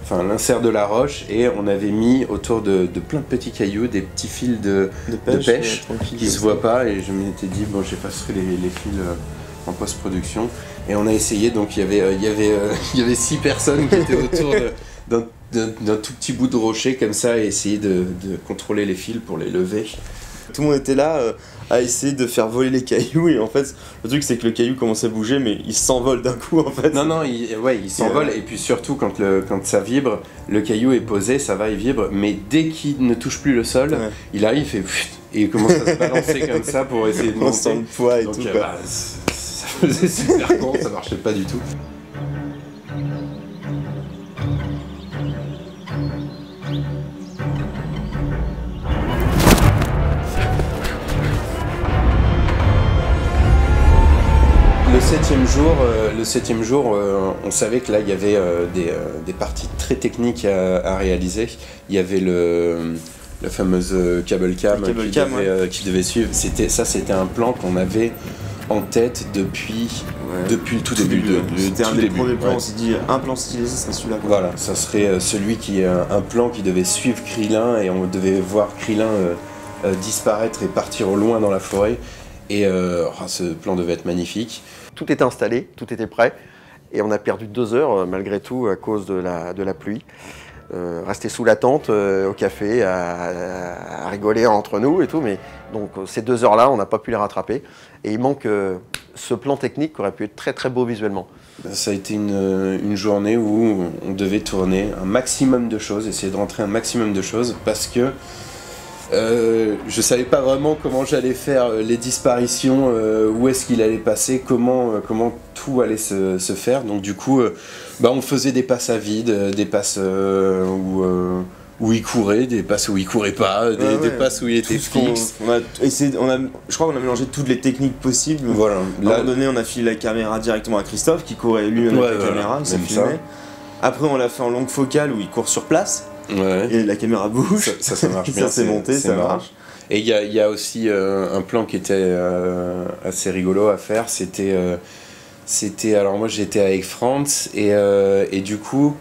enfin l'insert de la roche et on avait mis autour de, de plein de petits cailloux des petits fils de, De de pêche, tranquille, qui se voient pas et je m'étais dit bon j'effacerai les, les fils euh, en post-production et on a essayé donc il y avait euh, il y avait euh, il y avait six personnes qui étaient autour d'un tout petit bout de rocher comme ça et essayer de, contrôler les fils pour les lever. Tout le monde était là à essayer de faire voler les cailloux et en fait le truc c'est que le caillou commençait à bouger mais il s'envole d'un coup en fait. Non, non, il, ouais, il s'envole et puis surtout quand, le, quand ça vibre, le caillou est posé, ça va, il vibre, mais dès qu'il ne touche plus le sol, il arrive, il fait pfft, et il commence à se balancer comme ça pour essayer de On monter. sent le poids et Donc, tout, euh, bah, ça faisait super con, ça marchait pas du tout. Septième jour, euh, le septième jour euh, on savait que là, il y avait euh, des, des parties très techniques à, à réaliser. Il y avait le, la fameuse cable cam, cable qui, cam, devait, ouais. qui devait suivre. C'était, ça, c'était un plan qu'on avait en tête depuis, depuis le tout, début. de- de- C'était un des début, premiers plans, ouais. on s'est dit un plan stylisé ça serait celui-là. Voilà, ça serait celui qui est un, un plan qui devait suivre Krillin et on devait voir Krillin disparaître et partir au loin dans la forêt. Et euh, oh, ce plan devait être magnifique. Tout était installé, tout était prêt. Et on a perdu deux heures euh, malgré tout à cause de la, pluie. Euh, rester sous la tente euh, au café à, rigoler entre nous et tout. Mais donc ces deux heures-là, on n'a pas pu les rattraper. Et il manque ce plan technique qui aurait pu être très très beau visuellement. Ça a été une, une journée où on devait tourner un maximum de choses, essayer de rentrer un maximum de choses parce que euh, je savais pas vraiment comment j'allais faire euh, les disparitions, euh, où est-ce qu'il allait passer, comment, euh, comment tout allait se, se faire. Donc du coup, bah, on faisait des passes à vide, des passes où, où il courait, des passes où il courait pas, des, Ouais, des ouais. passes où il était fixe. On a essayé, on a, je crois qu'on a mélangé toutes les techniques possibles. Voilà. À un moment donné, on a filé la caméra directement à Christophe qui courait lui-même Ouais, avec la voilà. caméra, il s'est filmé. ça. Après, on l'a fait en longue focale où il court sur place. Ouais. Et la caméra bouge. Ça, ça, ça marche ça bien. s'est c'est- monté, ça marrant. marche. Et il y a, y a aussi euh, un plan qui était euh, assez rigolo à faire. C'était. euh, c'était alors moi j'étais avec Franz et, et du coup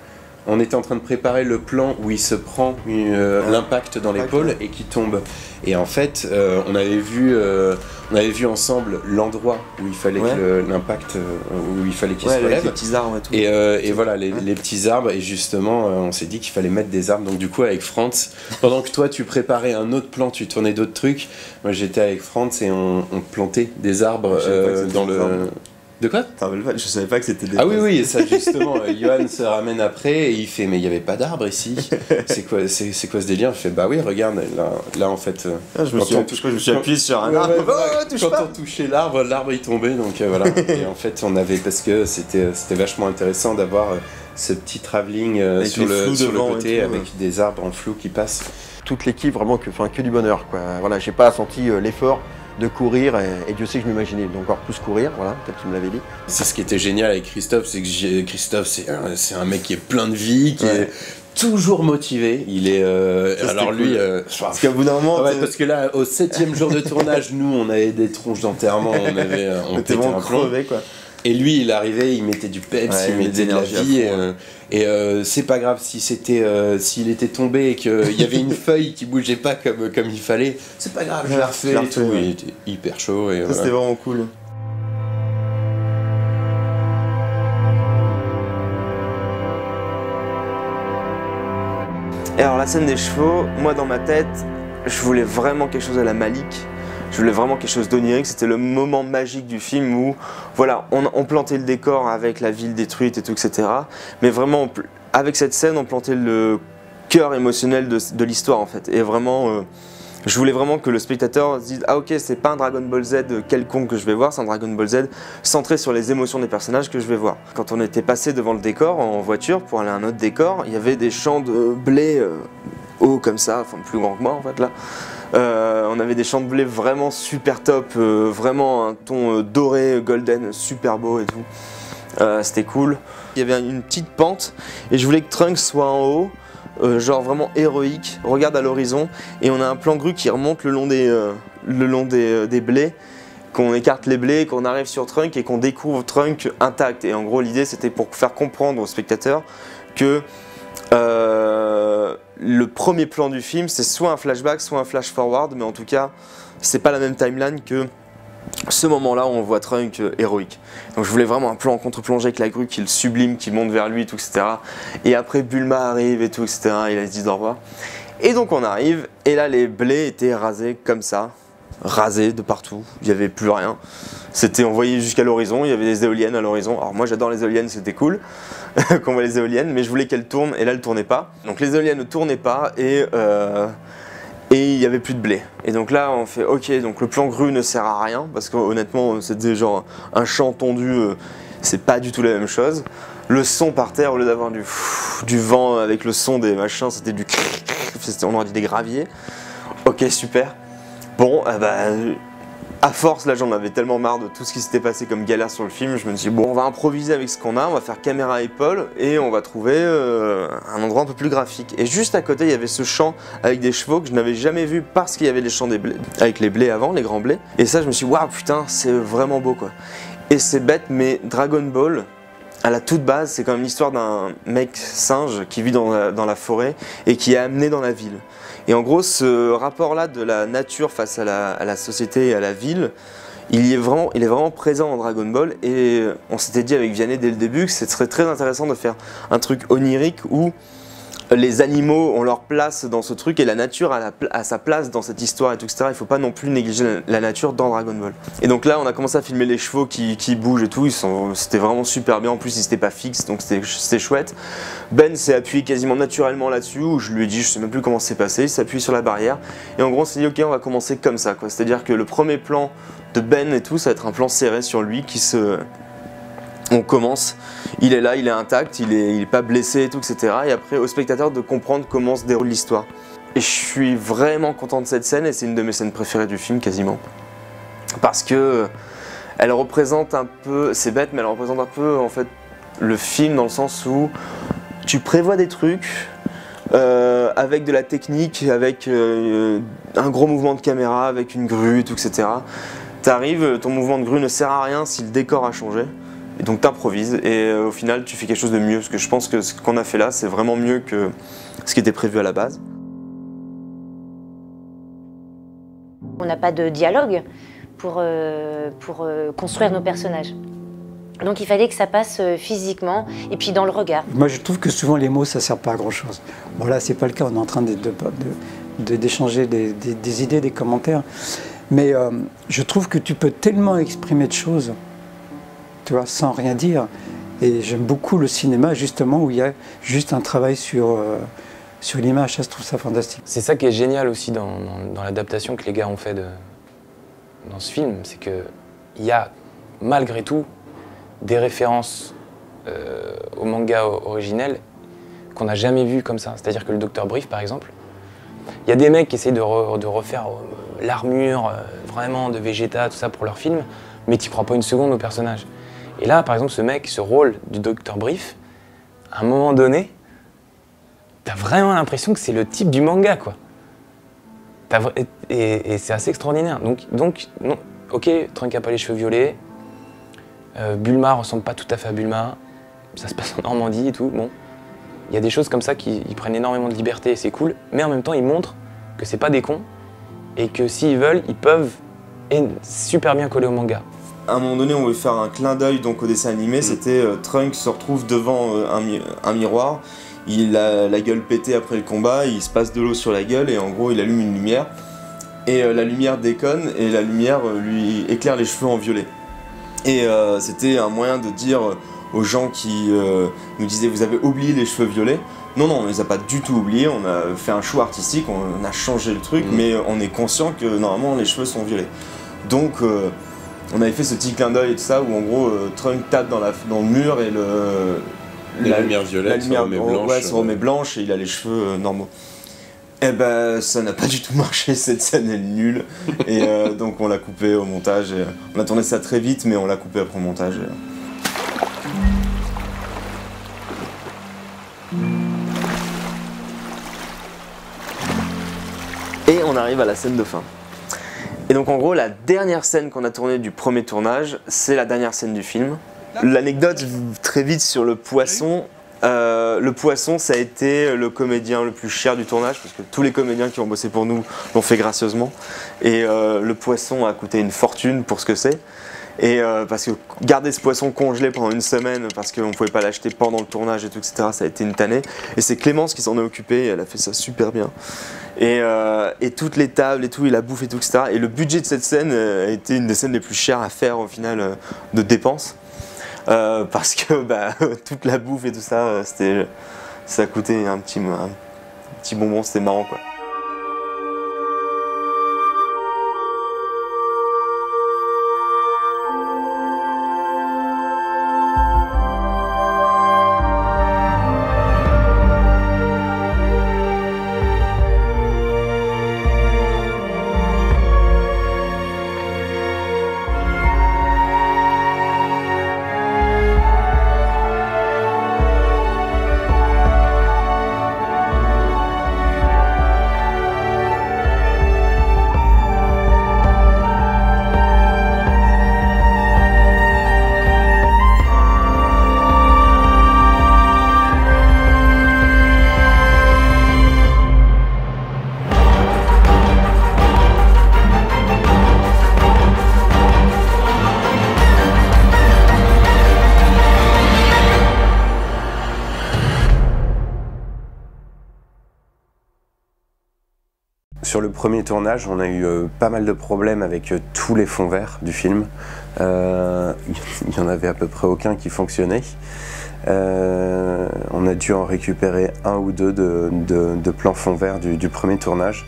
on était en train de préparer le plan où il se prend euh, l'impact dans l'épaule et qui tombe. Et en fait, euh, on avait vu, euh, on avait vu ensemble l'endroit où il fallait Ouais. que le- l'impact, où il fallait qu'il Ouais, se relève. les petits arbres et tout. Et, et voilà, les, les petits arbres. Et justement, on s'est dit qu'il fallait mettre des arbres. Donc du coup, avec Franz, pendant que toi tu préparais un autre plan, tu tournais d'autres trucs. Moi, j'étais avec Franz et on, on plantait des arbres dans le. De quoi Je savais pas que c'était des. Ah oui, oui, ça justement, euh, Johan se ramène après et il fait Mais il n'y avait pas d'arbre ici. C'est quoi, c'est, c'est quoi ce délire? Je fais Bah oui, regarde, là, là en fait. euh, Ah, je me suis- on- je me suis appuyé sur un Ouais, arbre. ouais, Oh, touche quand pas. on touchait l'arbre, l'arbre il tombait, donc euh, voilà. et en fait, on avait, parce que c'était, c'était vachement intéressant d'avoir euh, ce petit travelling euh, sur, le, sur le côté tout, avec ouais. des arbres en flou qui passent. Toute l'équipe, vraiment, que, que du bonheur. Quoi. Voilà, j'ai pas senti euh, l'effort de courir et, et Dieu sait que je m'imaginais d'encore plus courir, voilà, peut-être qu'il me l'avait dit. C'est ce qui était génial avec Christophe, c'est que Christophe, c'est un, mec qui est plein de vie, qui Ouais. est toujours motivé. Il est. euh, Ça, alors lui. cool. euh, Parce qu'à bout d'un moment, ouais, parce que là, au septième jour de tournage, nous, on avait des tronches d'enterrement, on avait. euh, On était vraiment crevés, quoi. Et lui, il arrivait, il mettait du peps, Ouais, il il met mettait de la vie. fond, Et, euh, et, euh, c'est pas grave si c'était, euh, s'il était tombé et qu'il y avait une feuille qui bougeait pas comme, comme il fallait. C'est pas grave, je la refais et tout. ouais. Il était hyper chaud. Et, Ça, voilà. c'était vraiment cool. Et alors la scène des chevaux, moi dans ma tête, je voulais vraiment quelque chose à la Malik. Je voulais vraiment quelque chose d'onirique. C'était le moment magique du film où, voilà, on, plantait le décor avec la ville détruite et tout, etc. Mais vraiment, avec cette scène, on plantait le cœur émotionnel de, l'histoire en fait. Et vraiment, euh, je voulais vraiment que le spectateur se dise Ah, ok, c'est pas un Dragon Ball Z quelconque que je vais voir, c'est un Dragon Ball Z centré sur les émotions des personnages que je vais voir. Quand on était passé devant le décor en voiture pour aller à un autre décor, il y avait des champs de blé euh, hauts comme ça, enfin plus grands que moi en fait là. Euh, on avait des champs de blé vraiment super top, euh, vraiment un ton euh, doré, golden, super beau et tout. C'était cool. Il y avait une petite pente et je voulais que Trunks soit en haut, genre vraiment héroïque, regarde à l'horizon et on a un plan grue qui remonte le long des, des blés qu'on écarte les blés, qu'on arrive sur Trunk et qu'on découvre Trunk intact. Et en gros, l'idée c'était pour faire comprendre aux spectateurs que euh, le premier plan du film c'est soit un flashback, soit un flash forward, mais en tout cas, c'est pas la même timeline que ce moment-là où on voit Trunk euh, héroïque. Donc je voulais vraiment un plan en contre-plongée avec la grue qui le sublime, qui monte vers lui, tout, etc. Et après Bulma arrive et tout, etc. Il a dit au revoir. Et donc on arrive, et là les blés étaient rasés comme ça, rasés de partout, il n'y avait plus rien. C'était, on voyait jusqu'à l'horizon, il y avait des éoliennes à l'horizon. Alors moi j'adore les éoliennes, c'était cool qu'on voit les éoliennes, mais je voulais qu'elles tournent, et là elles tournaient pas. Donc les éoliennes ne tournaient pas, et euh, il n'y avait plus de blé. Et donc là, on fait ok, donc le plan grue ne sert à rien, parce que honnêtement, c'était genre un champ tondu, euh, c'est pas du tout la même chose. Le son par terre, au lieu d'avoir du, du vent avec le son des machins, c'était du c'était- on aurait dit des graviers. Ok, super. Bon, eh ben, à force, là, j'en avais tellement marre de tout ce qui s'était passé comme galère sur le film. Je me suis dit, bon, on va improviser avec ce qu'on a, on va faire caméra épaule et on va trouver euh, un endroit un peu plus graphique. Et juste à côté, il y avait ce champ avec des chevaux que je n'avais jamais vu parce qu'il y avait les champs des blés, avec les blés avant, les grands blés. Et ça, je me suis dit, waouh, putain, c'est vraiment beau, quoi. Et c'est bête, mais Dragon Ball, à la toute base, c'est quand même l'histoire d'un mec singe qui vit dans dans la forêt et qui est amené dans la ville. Et en gros, ce rapport-là de la nature face à la, société et à la ville, il, est vraiment, il est vraiment présent dans Dragon Ball. Et on s'était dit avec Vianney dès le début que ce serait très intéressant de faire un truc onirique où les animaux ont leur place dans ce truc et la nature a, sa place dans cette histoire et tout, etc. Il faut pas non plus négliger la, nature dans Dragon Ball. Et donc là, on a commencé à filmer les chevaux qui, bougent et tout. C'était vraiment super bien. En plus, ils étaient pas fixes, donc c'était chouette. Ben s'est appuyé quasiment naturellement là-dessus. Je lui ai dit, je sais même plus comment c'est passé. Il s'est appuyé sur la barrière. Et en gros, on s'est dit, ok, on va commencer comme ça. C'est-à-dire que le premier plan de Ben et tout, ça va être un plan serré sur lui qui se on commence, il est là, il est intact, il est, il est pas blessé et tout, etc. Et après, au spectateur de comprendre comment se déroule l'histoire. Et je suis vraiment content de cette scène et c'est une de mes scènes préférées du film quasiment. Parce que elle représente un peu, c'est bête, mais elle représente un peu en fait le film dans le sens où tu prévois des trucs euh, avec de la technique, avec euh, un gros mouvement de caméra, avec une grue, tout, etc. T'arrives, ton mouvement de grue ne sert à rien si le décor a changé. Et donc t'improvises et euh, au final tu fais quelque chose de mieux parce que je pense que ce qu'on a fait là c'est vraiment mieux que ce qui était prévu à la base. On n'a pas de dialogue pour, euh, pour euh, construire nos personnages. Donc il fallait que ça passe physiquement et puis dans le regard. Moi, je trouve que souvent les mots, ça ne sert pas à grand-chose. Bon, là, c'est pas le cas. On est en train de- de- de- de- d'échanger des, des- des idées, des commentaires. Mais euh, je trouve que tu peux tellement exprimer de choses, sans rien dire. Et j'aime beaucoup le cinéma, justement, où il y a juste un travail sur, euh, sur l'image. Ça, je trouve ça fantastique. C'est ça qui est génial aussi dans, dans- l'adaptation que les gars ont fait dans ce film, c'est que il y a malgré tout des références euh, au manga originel qu'on n'a jamais vu comme ça. C'est-à-dire que le Docteur Brief, par exemple, il y a des mecs qui essayent de, re- de refaire euh, l'armure vraiment de Vegeta, tout ça pour leur film, mais tu crois pas une seconde au personnage. Et là, par exemple, ce mec, ce rôle du Docteur Brief, à un moment donné, t'as vraiment l'impression que c'est le type du manga, quoi. Et c'est assez extraordinaire. Donc, donc non, ok, Trunk a pas les cheveux violets, euh, Bulma ressemble pas tout à fait à Bulma, ça se passe en Normandie et tout, bon. Il y a des choses comme ça qui prennent énormément de liberté et c'est cool, mais en même temps, ils montrent que c'est pas des cons et que s'ils veulent, ils peuvent super bien coller au manga. À un moment donné, on voulait faire un clin d'œil donc au dessin animé. C'était euh, Trunks se retrouve devant euh, un, mi- un miroir. Il a la gueule pétée après le combat. Il se passe de l'eau sur la gueule et en gros, il allume une lumière. Et euh, la lumière déconne et la lumière euh, lui éclaire les cheveux en violet. Et c'était un moyen de dire aux gens qui nous disaient vous avez oublié les cheveux violets? Non, non, on les a pas du tout oubliés. On a fait un choix artistique, on a changé le truc, mais on est conscient que normalement les cheveux sont violets. Donc on avait fait ce petit clin d'œil et tout ça où en gros euh, Trunk tape dans, la, dans le mur et le. La lumière violette se remet blanche, Ouais, se remet blanche et il a les cheveux euh, normaux. Eh ben ça n'a pas du tout marché, cette scène est nulle. Et euh, donc on l'a coupé au montage. et, on a tourné ça très vite mais on l'a coupé après au montage. et. Et on arrive à la scène de fin. Et donc en gros, la dernière scène qu'on a tournée du premier tournage, c'est la dernière scène du film. L'anecdote très vite sur le poisson. euh, le poisson, ça a été le comédien le plus cher du tournage, parce que tous les comédiens qui ont bossé pour nous l'ont fait gracieusement. Et euh, le poisson a coûté une fortune pour ce que c'est. Et euh, parce que garder ce poisson congelé pendant une semaine, parce qu'on ne pouvait pas l'acheter pendant le tournage et tout, etc., ça a été une tannée. Et c'est Clémence qui s'en est occupée, elle a fait ça super bien. Et, euh, et toutes les tables et tout, et la bouffe et tout, etc. Et le budget de cette scène euh, a été une des scènes les plus chères à faire au final de dépenses. Parce que bah, toute la bouffe et tout ça, ça a coûté un petit, un petit bonbon, c'était marrant quoi. Tournage, on a eu euh, pas mal de problèmes avec euh, tous les fonds verts du film. Euh, Il y en avait à peu près aucun qui fonctionnait. On a dû en récupérer un ou deux de, plans fonds verts du, premier tournage.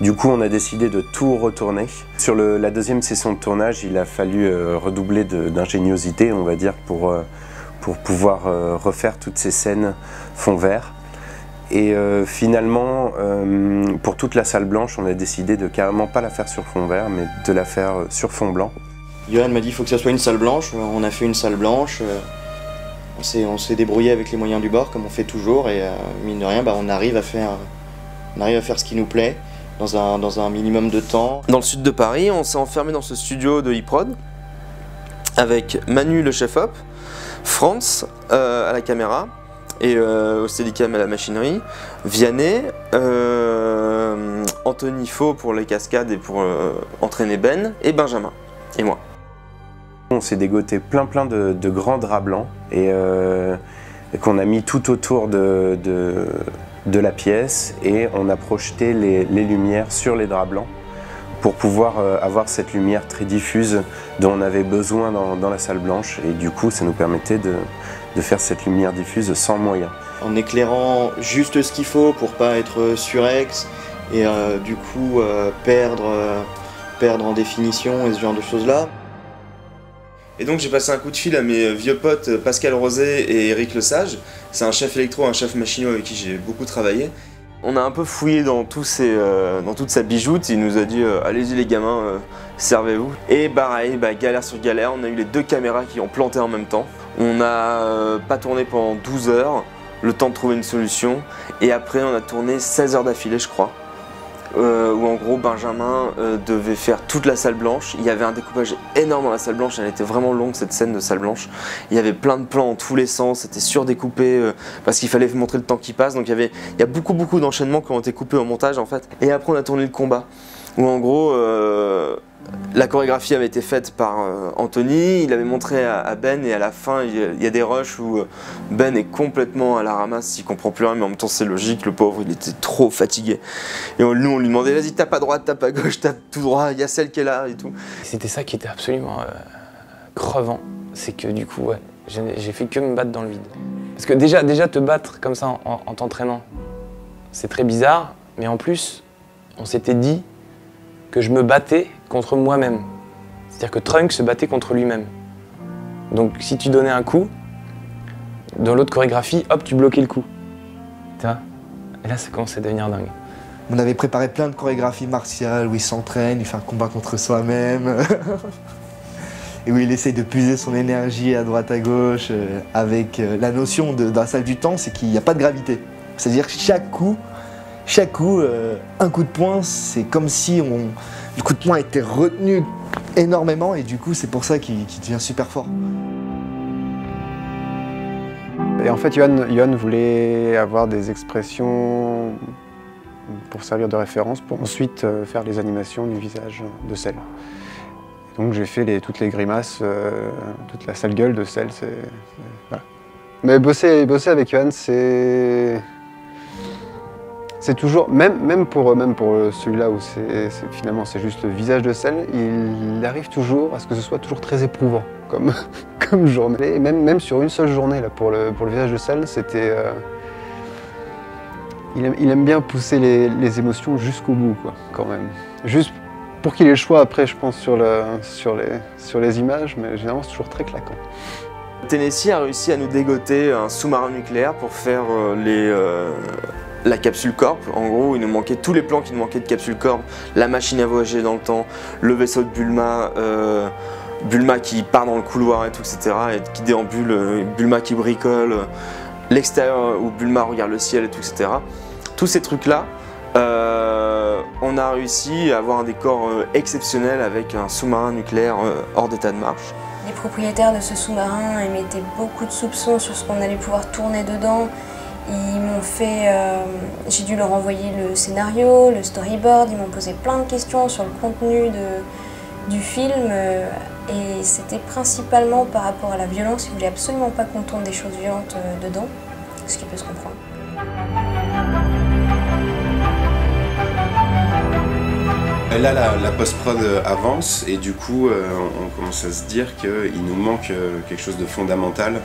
Du coup, on a décidé de tout retourner. Sur la deuxième session de tournage, il a fallu redoubler d'ingéniosité, on va dire, pour, pour pouvoir refaire toutes ces scènes fond vert. Et euh, finalement, euh, pour toute la salle blanche, on a décidé de carrément pas la faire sur fond vert, mais de la faire euh, sur fond blanc. Johan m'a dit il faut que ça soit une salle blanche. On a fait une salle blanche. euh, On s'est, on s'est débrouillé avec les moyens du bord comme on fait toujours et euh, mine de rien bah, on, arrive à faire, on arrive à faire ce qui nous plaît dans un, dans un minimum de temps. Dans le sud de Paris, on s'est enfermé dans ce studio de e-prod avec Manu le chef-op, Franz euh, à la caméra et euh, au à la machinerie, Vianney, euh, Anthony Faux pour les cascades et pour euh, entraîner Ben, et Benjamin, et moi. On s'est dégoté plein plein de, grands draps blancs et, euh, et qu'on a mis tout autour de, la pièce. Et on a projeté les, lumières sur les draps blancs pour pouvoir avoir cette lumière très diffuse dont on avait besoin dans la salle blanche. Et du coup ça nous permettait de, de faire cette lumière diffuse sans moyens. En éclairant juste ce qu'il faut pour pas être surex et euh, du coup euh, perdre, euh, perdre en définition et ce genre de choses là. Et donc j'ai passé un coup de fil à mes vieux potes Pascal Rosé et Eric Lesage. C'est un chef électro, un chef machinot avec qui j'ai beaucoup travaillé. On a un peu fouillé dans, euh, toute sa bijoute, il nous a dit euh, allez-y les gamins, euh, servez-vous. Et pareil, bah, galère sur galère, on a eu les deux caméras qui ont planté en même temps. On n'a pas tourné pendant 12 heures, le temps de trouver une solution. Et après on a tourné 16 heures d'affilée je crois. Euh, où en gros Benjamin euh, devait faire toute la salle blanche. Il y avait un découpage énorme dans la salle blanche, elle était vraiment longue cette scène de salle blanche. Il y avait plein de plans en tous les sens, c'était surdécoupé euh, parce qu'il fallait montrer le temps qui passe. Donc il y avait il y a beaucoup beaucoup d'enchaînements qui ont été coupés au montage en fait. Et après on a tourné le combat où en gros euh, la chorégraphie avait été faite par euh, Anthony, il avait montré à, Ben et à la fin il y a, des rushs où euh, Ben est complètement à la ramasse, il comprend plus rien mais en même temps c'est logique, le pauvre il était trop fatigué. Et nous on lui demandait vas-y tape à droite, tape à gauche, tape tout droit, il y a celle qui est là et tout. C'était ça qui était absolument crevant. C'est que du coup, ouais, j'ai fait que me battre dans le vide. Parce que déjà, te battre comme ça en t'entraînant, c'est très bizarre. Mais en plus, on s'était dit que je me battais contre moi-même. C'est-à-dire que Trunk se battait contre lui-même. Donc si tu donnais un coup, dans l'autre chorégraphie, hop, tu bloquais le coup. Tu Et là, ça commençait à devenir dingue. On avait préparé plein de chorégraphies martiales où il s'entraîne, il fait un combat contre soi-même. Et où il essaye de puiser son énergie à droite à gauche euh, avec euh, la notion de- d'un salle du temps, c'est qu'il n'y a pas de gravité. C'est-à-dire que chaque coup, chaque coup, euh, un coup de poing, c'est comme si on, le coup de poing était retenu énormément et du coup c'est pour ça qu'il devient super fort. Et en fait, Johan, voulait avoir des expressions pour servir de référence, pour ensuite euh, faire les animations du visage de Cell. Donc j'ai fait toutes les grimaces, euh, toute la sale gueule de Cell. voilà. Mais bosser, bosser avec Johan, c'est... C'est toujours, même, même pour, même pour celui-là où c'est finalement c'est juste le visage de Cell, il arrive toujours à ce que ce soit toujours très éprouvant comme, comme journée. Même, même sur une seule journée, là, pour, le, pour le visage de Cell, c'était. euh, il, aime, il aime bien pousser les, les émotions jusqu'au bout, quoi, quand même. Juste pour qu'il ait le choix après, je pense, sur, le, sur, les, sur les images, mais généralement c'est toujours très claquant. Tennessee a réussi à nous dégoter un sous-marin nucléaire pour faire euh, les, euh, la capsule Corp. En gros, il nous manquait tous les plans qui nous manquaient de capsule Corp, la machine à voyager dans le temps, le vaisseau de Bulma, euh, Bulma qui part dans le couloir et tout, etc. Et qui déambule, euh, Bulma qui bricole, euh, l'extérieur où Bulma regarde le ciel et tout, etc. Tous ces trucs-là, on a réussi à avoir un décor exceptionnel avec un sous-marin nucléaire hors d'état de marche. Les propriétaires de ce sous-marin émettaient beaucoup de soupçons sur ce qu'on allait pouvoir tourner dedans. Ils m'ont fait. euh, J'ai dû leur envoyer le scénario, le storyboard, ils m'ont posé plein de questions sur le contenu de, du film. euh, et c'était principalement par rapport à la violence. Ils voulaient absolument pas qu'on tourne des choses violentes euh, dedans, ce qui peut se comprendre. Là, la, post-prod avance et du coup, on, commence à se dire qu'il nous manque quelque chose de fondamental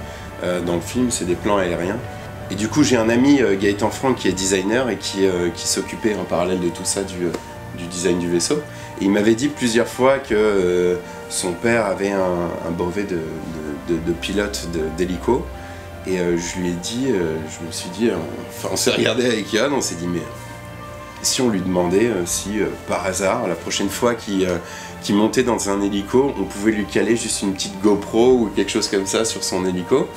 dans le film, c'est des plans aériens. Et du coup, j'ai un ami, euh, Gaëtan Franck, qui est designer et qui, euh, qui s'occupait en parallèle de tout ça du, euh, du design du vaisseau. Et il m'avait dit plusieurs fois que son père avait un, brevet de, pilote d'hélico. Et je lui ai dit, je me suis dit, enfin, on s'est regardé avec Yann, on s'est dit, mais si on lui demandait si par hasard, la prochaine fois qu'il montait dans un hélico, on pouvait lui caler juste une petite GoPro ou quelque chose comme ça sur son hélico.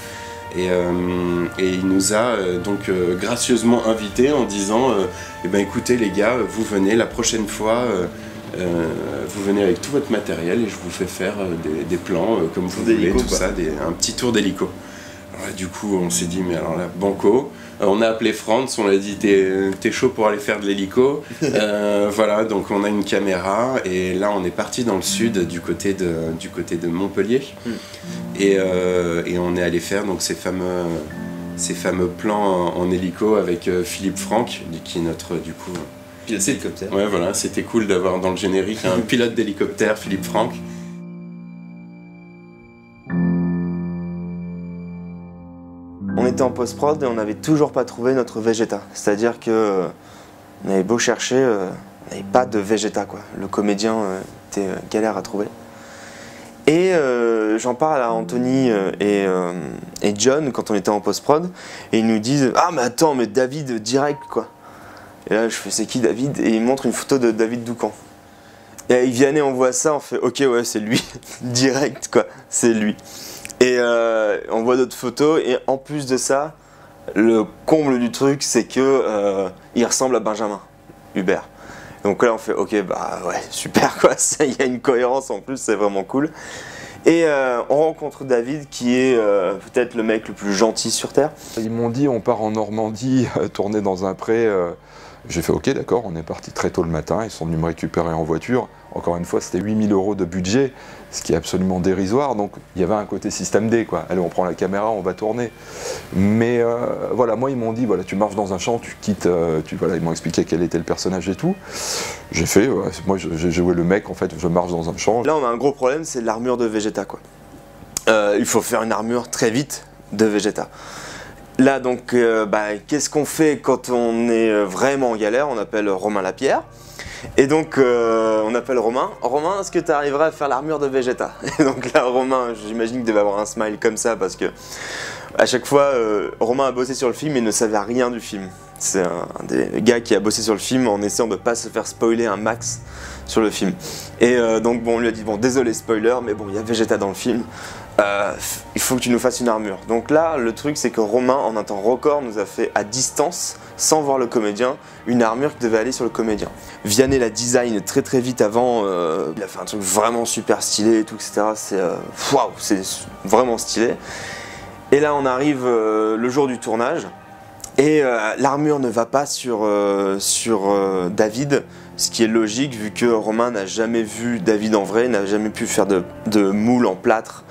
Et, euh, et il nous a euh, donc euh, gracieusement invités en disant Eh ben écoutez les gars, vous venez la prochaine fois, euh, vous venez avec tout votre matériel et je vous fais faire des, des plans euh, comme vous voulez, tout quoi. ça, des- un petit tour d'hélico. Ouais, du coup, on s'est dit, mais alors là, banco. Euh, on a appelé Franz, on lui a dit, t'es chaud pour aller faire de l'hélico. Euh, voilà, donc on a une caméra et là, on est parti dans le sud, du côté de, du côté de Montpellier. Et, euh, et on est allé faire donc ces fameux, ces fameux plans en, en hélico avec Philippe Franck, qui est notre, du coup... Pilote d'hélicoptère. Ouais, voilà, c'était cool d'avoir dans le générique un pilote d'hélicoptère, Philippe Franck. Était en post-prod et on n'avait toujours pas trouvé notre Vegeta. C'est-à-dire que euh, on avait beau chercher, euh, on n'avait pas de Vegeta quoi. Le comédien euh, était galère à trouver. Et j'en parle à Anthony et, euh, et John quand on était en post-prod et ils nous disent Ah mais attends mais David direct quoi. Et là je fais c'est qui David? Et ils montrent une photo de David Doucan. Et ils viennent et on voit ça, on fait ok ouais c'est lui, direct quoi, c'est lui. Et euh, on voit d'autres photos et en plus de ça, le comble du truc c'est que euh, il ressemble à Benjamin Hubert. Donc là on fait ok bah ouais super quoi, il y a une cohérence en plus, c'est vraiment cool. Et euh, on rencontre David qui est peut-être le mec le plus gentil sur Terre. Ils m'ont dit on part en Normandie, tourner dans un pré. J'ai fait ok d'accord, on est parti très tôt le matin, ils sont venus me récupérer en voiture. Encore une fois, c'était 8000 euros de budget, ce qui est absolument dérisoire. Donc il y avait un côté système D, quoi. Allez, on prend la caméra, on va tourner. Mais euh, voilà, moi ils m'ont dit voilà, tu marches dans un champ, tu quittes, euh, tu, voilà, ils m'ont expliqué quel était le personnage et tout. J'ai fait, moi j'ai joué le mec, en fait, je marche dans un champ. Là on a un gros problème, c'est l'armure de Vegeta quoi. Euh, il faut faire une armure très vite de Vegeta. Là donc, bah, qu'est-ce qu'on fait quand on est vraiment en galère? On appelle Romain Lapierre. Et donc euh, on appelle Romain. Romain, est-ce que tu arriverais à faire l'armure de Vegeta? Et donc là Romain, j'imagine qu'il devait avoir un smile comme ça parce que à chaque fois, euh, Romain a bossé sur le film et ne savait rien du film. C'est un, des gars qui a bossé sur le film en essayant de pas se faire spoiler un max sur le film. Et euh, donc bon, on lui a dit bon désolé spoiler, mais bon il y a Vegeta dans le film. Euh, il faut que tu nous fasses une armure. Donc là, le truc c'est que Romain, en un temps record, nous a fait à distance, sans voir le comédien, une armure qui devait aller sur le comédien. Vianney la design très très vite avant. euh, il a fait un truc vraiment super stylé et tout, etc. C'est euh, waouh, c'est vraiment stylé. Et là, on arrive le jour du tournage. Et l'armure ne va pas sur, David, ce qui est logique vu que Romain n'a jamais vu David en vrai, n'a jamais pu faire de moule en plâtre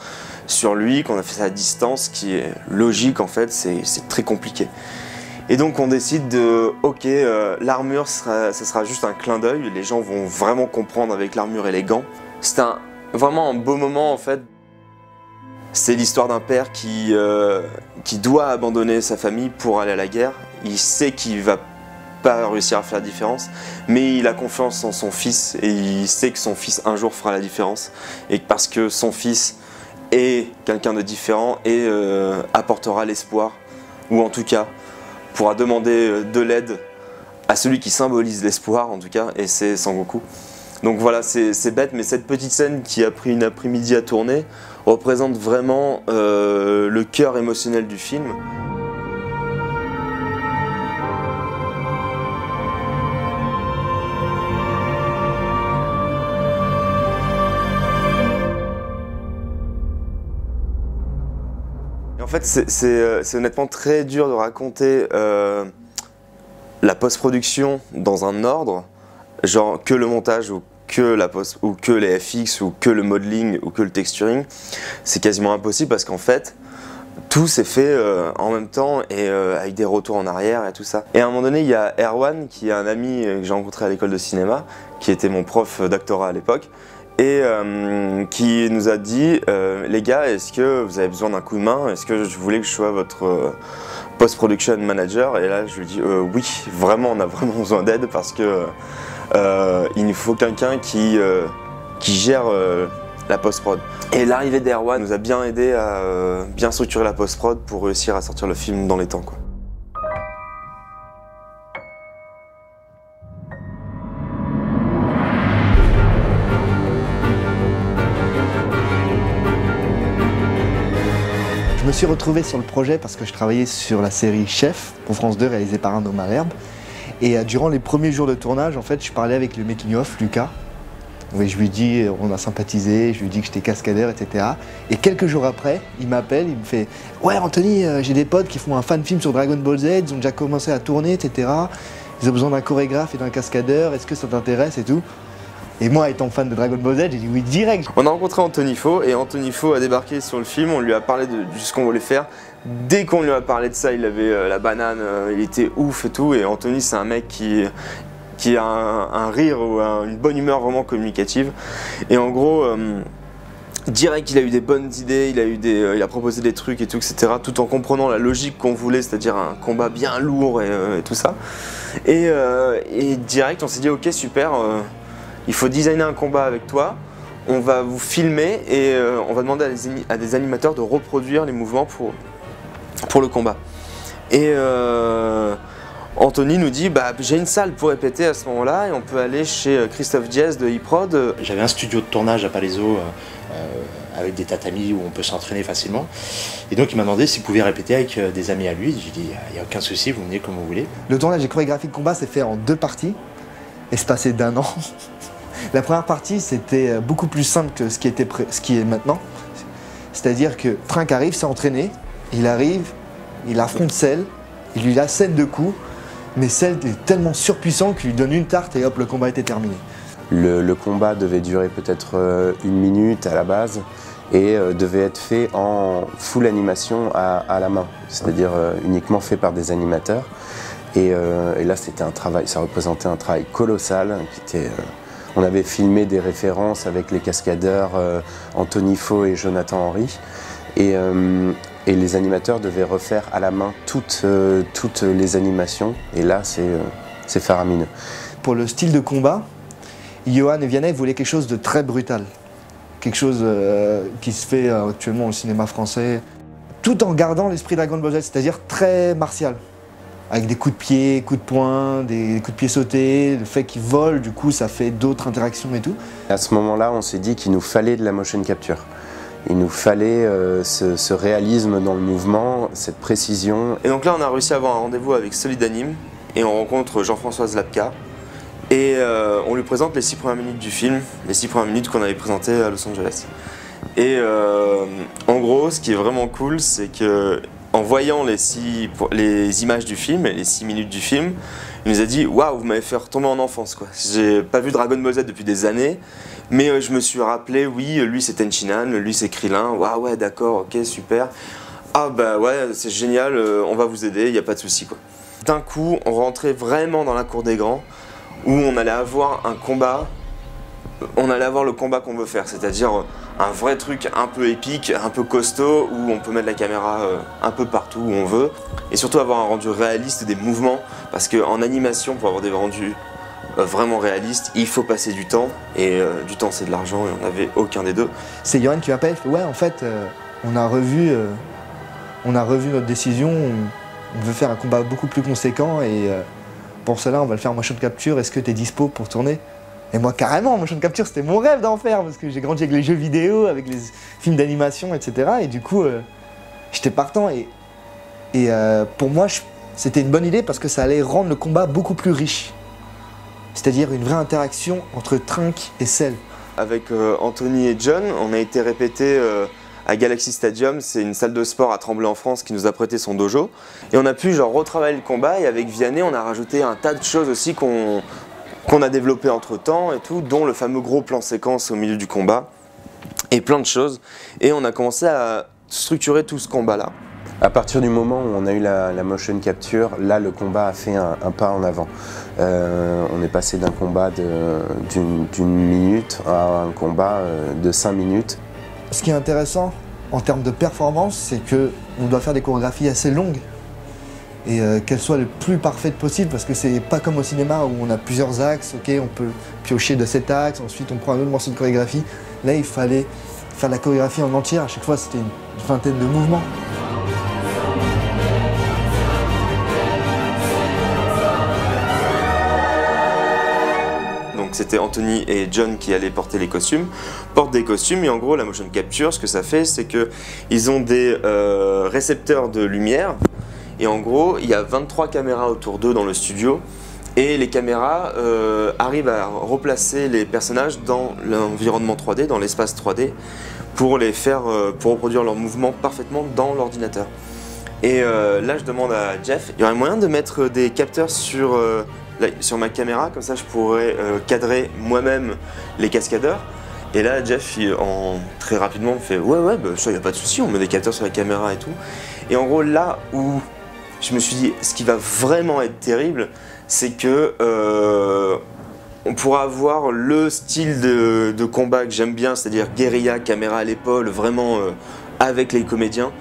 sur lui, qu'on a fait ça à distance, ce qui est logique en fait, c'est très compliqué. Et donc on décide de, ok, euh, l'armure, ça sera juste un clin d'œil, les gens vont vraiment comprendre avec l'armure et les gants. C'est un, vraiment un beau moment en fait c'est l'histoire d'un père qui, euh, qui doit abandonner sa famille pour aller à la guerre. Il sait qu'il va pas réussir à faire la différence, mais il a confiance en son fils et il sait que son fils un jour fera la différence. Et parce que son fils est quelqu'un de différent et euh, apportera l'espoir, ou en tout cas pourra demander euh, de l'aide à celui qui symbolise l'espoir, en tout cas, et c'est Sangoku. Donc voilà, c'est c'est bête, mais cette petite scène qui a pris une après-midi à tourner représente vraiment euh, le cœur émotionnel du film. Fait, c'est- c'est euh, c'est honnêtement très dur de raconter euh, la post-production dans un ordre, genre que le montage ou que la post ou que les FX ou que le modeling ou que le texturing, c'est quasiment impossible parce qu'en fait, tout s'est fait euh, en même temps et avec des retours en arrière et tout ça. Et à un moment donné, il y a Erwan, qui est un ami que j'ai rencontré à l'école de cinéma, qui était mon prof d'actorat à l'époque, et euh, qui nous a dit euh, Les gars, est-ce que vous avez besoin d'un coup de main? Est-ce que je voulais que je sois votre euh, post-production manager? Et là, je lui dis Oui, vraiment, on a vraiment besoin d'aide parce que il nous faut quelqu'un qui, qui gère la post-prod. Et l'arrivée d'Erwan? Nous a bien aidé à bien structurer la post-prod pour réussir à sortir le film dans les temps. Quoi. Suis retrouvé sur le projet parce que je travaillais sur la série Chef pour France 2 réalisée par Arnaud Malherbe. Et euh, durant les premiers jours de tournage, en fait, je parlais avec le making of, Lucas, je lui dis, on a sympathisé, je lui dis que j'étais cascadeur, etc. Et quelques jours après, il m'appelle, il me fait Ouais, Anthony, euh, j'ai des potes qui font un fan film sur Dragon Ball Z, ils ont déjà commencé à tourner, etc. Ils ont besoin d'un chorégraphe et d'un cascadeur, est-ce que ça t'intéresse et tout? Et moi, étant fan de Dragon Ball Z, j'ai dit oui direct. On a rencontré Anthony Faux et Anthony Faux a débarqué sur le film, on lui a parlé de, ce qu'on voulait faire. Dès qu'on lui a parlé de ça, il avait euh, la banane, euh, il était ouf et tout. Et Anthony, c'est un mec qui, qui a un, rire ou un- une bonne humeur vraiment communicative. Et en gros, euh, direct, il a eu des bonnes idées, il a, eu des, il a proposé des trucs et tout, etc. Tout en comprenant la logique qu'on voulait, c'est-à-dire un combat bien lourd et, tout ça. Et, et direct, on s'est dit, ok, super, il faut designer un combat avec toi. On va vous filmer et euh, on va demander à des, ani- à des animateurs de reproduire les mouvements pour, pour le combat. Et euh, Anthony nous dit bah, j'ai une salle pour répéter à ce moment-là et on peut aller chez euh, Christophe Diaz de Hiprod. J'avais un studio de tournage à Palaiso euh, avec des tatamis où on peut s'entraîner facilement. Et donc il m'a demandé s'il pouvait répéter avec des amis à lui. J'ai dit il n'y a aucun souci, vous venez comme vous voulez. Le tournage des chorégraphies de combat s'est fait en deux parties, espacées d'un an. La première partie, c'était euh, beaucoup plus simple que ce qui, était ce qui est maintenant. C'est-à-dire que Frank arrive, s'est entraîné, il arrive, il affronte Cell, il lui la scène de coups, mais Cell est tellement surpuissant qu'il lui donne une tarte et hop, le combat était terminé. Le, combat devait durer peut-être euh, une minute à la base et euh, devait être fait en full animation à, la main, c'est-à-dire uniquement fait par des animateurs. Et, là, c'était un travail, ça représentait un travail colossal. Qui était, on avait filmé des références avec les cascadeurs euh, Anthony Faux et Jonathan Henry. Et, euh, et les animateurs devaient refaire à la main toutes, euh, les animations. Et là, c'est faramineux. Pour le style de combat, Johan et Vianney voulaient quelque chose de très brutal. Quelque chose qui se fait actuellement au cinéma français, tout en gardant l'esprit Dragon Ball Z, c'est-à-dire très martial. Avec des coups de pied, coups de poing, des coups de pied sautés, le fait qu'ils volent, du coup ça fait d'autres interactions et tout. À ce moment-là, on s'est dit qu'il nous fallait de la motion capture. Il nous fallait euh, ce, ce réalisme dans le mouvement, cette précision. Et donc là, on a réussi à avoir un rendez-vous avec Solid Anime et on rencontre Jean-François Zlapka. Et euh, on lui présente les six premières minutes du film, les six premières minutes qu'on avait présentées à Los Angeles. Et euh, en gros, ce qui est vraiment cool, c'est que en voyant les, six, les images du film les six minutes du film, il nous a dit Waouh, vous m'avez fait retomber en enfance. quoi. J'ai pas vu Dragon Ball Z depuis des années, mais euh, je me suis rappelé Oui, lui c'est Tenchinan, lui c'est Krillin. Waouh, ouais, d'accord, ok, super. Ah bah ouais, c'est génial, euh, on va vous aider, il n'y a pas de souci. D'un coup, on rentrait vraiment dans la cour des grands où on allait avoir un combat, on allait avoir le combat qu'on veut faire, c'est-à-dire un vrai truc un peu épique, un peu costaud, où on peut mettre la caméra euh, un peu partout où on veut, et surtout avoir un rendu réaliste des mouvements, parce qu'en animation, pour avoir des rendus euh, vraiment réalistes, il faut passer du temps, et euh, du temps c'est de l'argent, et on n'avait aucun des deux. C'est Johan qui m'appelle, il fait, ouais en fait on a revu on a revu notre décision, on, veut faire un combat beaucoup plus conséquent et pour cela on va le faire en motion capture, est-ce que tu es dispo pour tourner? Et moi carrément, motion capture c'était mon rêve d'en faire parce que j'ai grandi avec les jeux vidéo, avec les films d'animation, etc. Et du coup euh, j'étais partant et, euh, pour moi c'était une bonne idée parce que ça allait rendre le combat beaucoup plus riche. C'est-à-dire une vraie interaction entre Trunk et Cell. Avec euh, Anthony et John, on a été répété à Galaxy Stadium, c'est une salle de sport à Tremblay en France qui nous a prêté son dojo. Et on a pu genre retravailler le combat et avec Vianney, on a rajouté un tas de choses aussi qu'on qu'on a développé entre temps et tout, dont le fameux gros plan séquence au milieu du combat et plein de choses. Et on a commencé à structurer tout ce combat-là. À partir du moment où on a eu la, la motion capture, là le combat a fait un, un pas en avant. Euh, on est passé d'un combat d'une minute à un combat euh, de cinq minutes. Ce qui est intéressant en termes de performance, c'est que on doit faire des chorégraphies assez longues et euh, qu'elles soient le plus parfaites possible parce que c'est pas comme au cinéma où on a plusieurs axes, ok, on peut piocher de cet axe, ensuite on prend un autre morceau de chorégraphie. Là, il fallait faire la chorégraphie en entière, à chaque fois c'était une vingtaine de mouvements. C'était Anthony et John qui allaient porter les costumes, portent des costumes et en gros la motion capture, ce que ça fait, c'est que ils ont des euh, récepteurs de lumière et en gros il y a 23 caméras autour d'eux dans le studio Et les caméras euh, arrivent à replacer les personnages dans l'environnement 3D, dans l'espace 3D, pour les faire, euh, pour reproduire leurs mouvements parfaitement dans l'ordinateur. Et euh, là, je demande à Jeff, il y aurait moyen de mettre des capteurs sur, sur ma caméra, comme ça je pourrais cadrer moi-même les cascadeurs. Et là, Jeff, très rapidement, me fait Ouais, ouais, bah, ça, il n'y a pas de souci, on met des capteurs sur la caméra et tout. Et en gros, là où je me suis dit, ce qui va vraiment être terrible, c'est que euh, on pourra avoir le style de, combat que j'aime bien, c'est-à-dire guérilla, caméra à l'épaule, vraiment euh, avec les comédiens,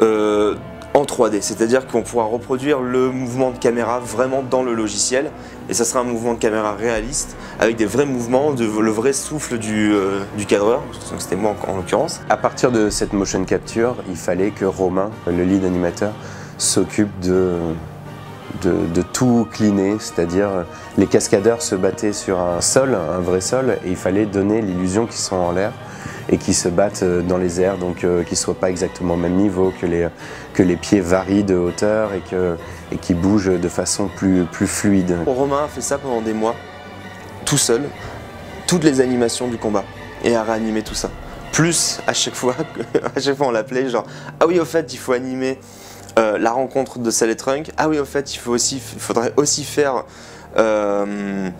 euh, en 3D. C'est-à-dire qu'on pourra reproduire le mouvement de caméra vraiment dans le logiciel, et ça sera un mouvement de caméra réaliste, avec des vrais mouvements, le vrai souffle du, cadreur, c'était moi en, en l'occurrence. À partir de cette motion capture, il fallait que Romain, le lead animateur, s'occupe de, tout cleaner, c'est-à-dire les cascadeurs se battaient sur un sol, un vrai sol, et il fallait donner l'illusion qu'ils sont en l'air et qu'ils se battent euh, dans les airs, donc euh, qu'ils ne soient pas exactement au même niveau, que les, pieds varient de hauteur et que- et qu'ils bougent de façon plus, plus fluide. Romain a fait ça pendant des mois, tout seul, toutes les animations du combat, et a réanimé tout ça. Plus à chaque fois, à chaque fois on l'appelait genre ah oui au fait il faut animer euh, la rencontre de Sally Trunk. Ah oui au fait il faut aussi, faudrait aussi faire euh,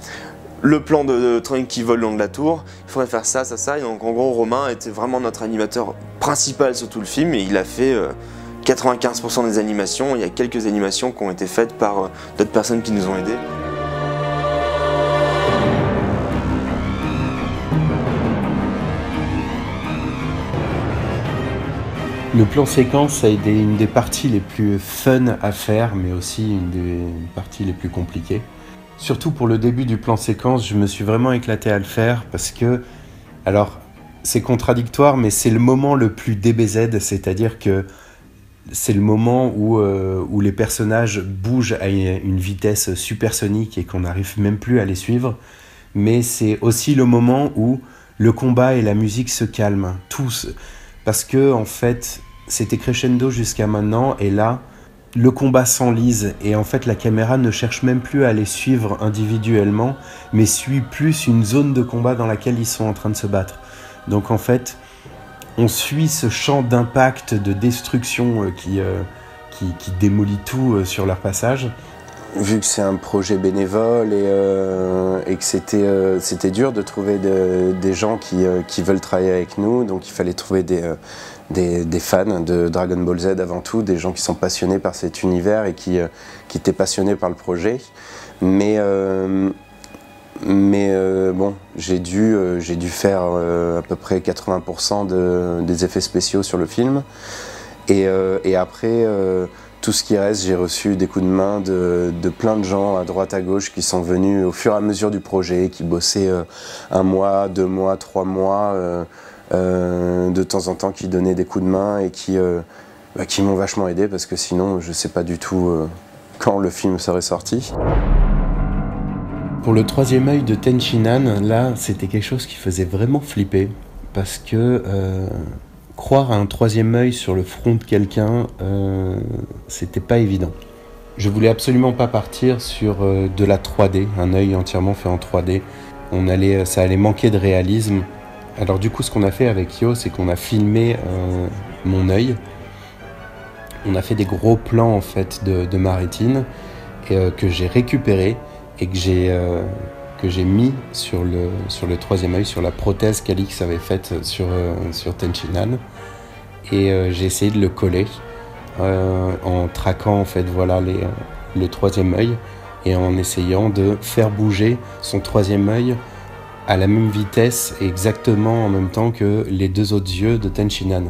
le plan de, Trunk qui vole le long de la tour. Il faudrait faire ça, ça, ça. Et donc en gros Romain était vraiment notre animateur principal sur tout le film et il a fait euh, 95% des animations. Il y a quelques animations qui ont été faites par euh, d'autres personnes qui nous ont aidés. Le plan séquence a été une des parties les plus fun à faire, mais aussi une des parties les plus compliquées. Surtout pour le début du plan séquence, je me suis vraiment éclaté à le faire parce que, alors, c'est contradictoire, mais c'est le moment le plus DBZ, c'est-à-dire que c'est le moment où, euh, où les personnages bougent à une vitesse supersonique et qu'on n'arrive même plus à les suivre. Mais c'est aussi le moment où le combat et la musique se calment, tous. Parce que, en fait, c'était crescendo jusqu'à maintenant, et là, le combat s'enlise, et en fait, la caméra ne cherche même plus à les suivre individuellement, mais suit plus une zone de combat dans laquelle ils sont en train de se battre. Donc, en fait, on suit ce champ d'impact, de destruction euh, qui, euh, qui, démolit tout euh, sur leur passage. Vu que c'est un projet bénévole et, et que c'était dur de trouver de- des gens qui, veulent travailler avec nous, donc il fallait trouver des, des, fans de Dragon Ball Z avant tout, des gens qui sont passionnés par cet univers et qui, euh, qui étaient passionnés par le projet. Mais, euh, mais euh, bon, j'ai dû, dû faire à peu près 80% de- des effets spéciaux sur le film. Et, et après, tout ce qui reste, j'ai reçu des coups de main de, de plein de gens à droite à gauche qui sont venus au fur et à mesure du projet, qui bossaient un mois, deux mois, trois mois, de temps en temps, qui donnaient des coups de main et qui, euh, bah, qui m'ont vachement aidé parce que sinon, je ne sais pas du tout euh, quand le film serait sorti. Pour le troisième œil de Tenchinan, là, c'était quelque chose qui faisait vraiment flipper. Parce que euh, croire à un troisième œil sur le front de quelqu'un, euh, c'était pas évident. Je voulais absolument pas partir sur euh, de la 3D, un œil entièrement fait en 3D. On allait, ça allait manquer de réalisme. Alors du coup, ce qu'on a fait avec Yo, c'est qu'on a filmé euh, mon œil. On a fait des gros plans en fait de, de ma rétine et, euh, que j'ai récupéré et que j'ai euh, que j'ai mis sur le sur le troisième œil sur la prothèse qu'Alix avait faite sur sur Tenchinan et j'ai essayé de le coller en traquant en fait voilà le troisième œil et en essayant de faire bouger son troisième œil à la même vitesse et exactement en même temps que les deux autres yeux de Tenchinan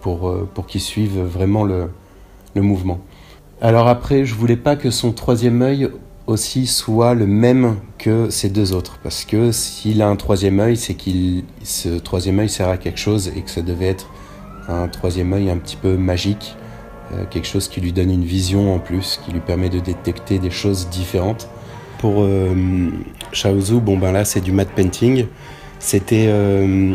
pour, euh, pour qu'ils suivent vraiment le, le mouvement. Alors après, je voulais pas que son troisième œil aussi soit le même que ses deux autres, parce que s'il a un troisième œil, c'est qu'il ce troisième œil sert à quelque chose et que ça devait être un troisième œil un petit peu magique, euh, quelque chose qui lui donne une vision en plus, qui lui permet de détecter des choses différentes. Pour euh, Shaozu, bon ben là c'est du matte painting. C'était, euh,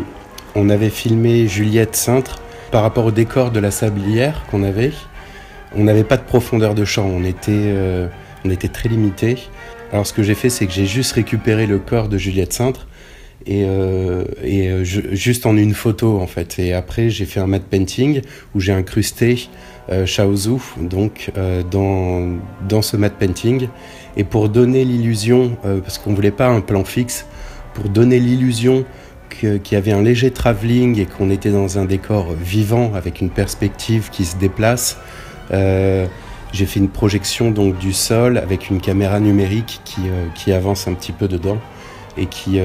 on avait filmé Juliette Cintre par rapport au décor de la sablière qu'on avait. On n'avait pas de profondeur de champ, on était, euh, on était très limité. Alors ce que j'ai fait, c'est que j'ai juste récupéré le corps de Juliette Cintre et, euh, juste en une photo en fait. Et après, j'ai fait un matte painting où j'ai incrusté euh, Shaozu donc dans dans ce matte painting et pour donner l'illusion, euh, parce qu'on voulait pas un plan fixe, pour donner l'illusion qu'il y avait un léger travelling et qu'on était dans un décor vivant avec une perspective qui se déplace. euh, j'ai fait une projection donc du sol avec une caméra numérique qui, euh, avance un petit peu dedans et qui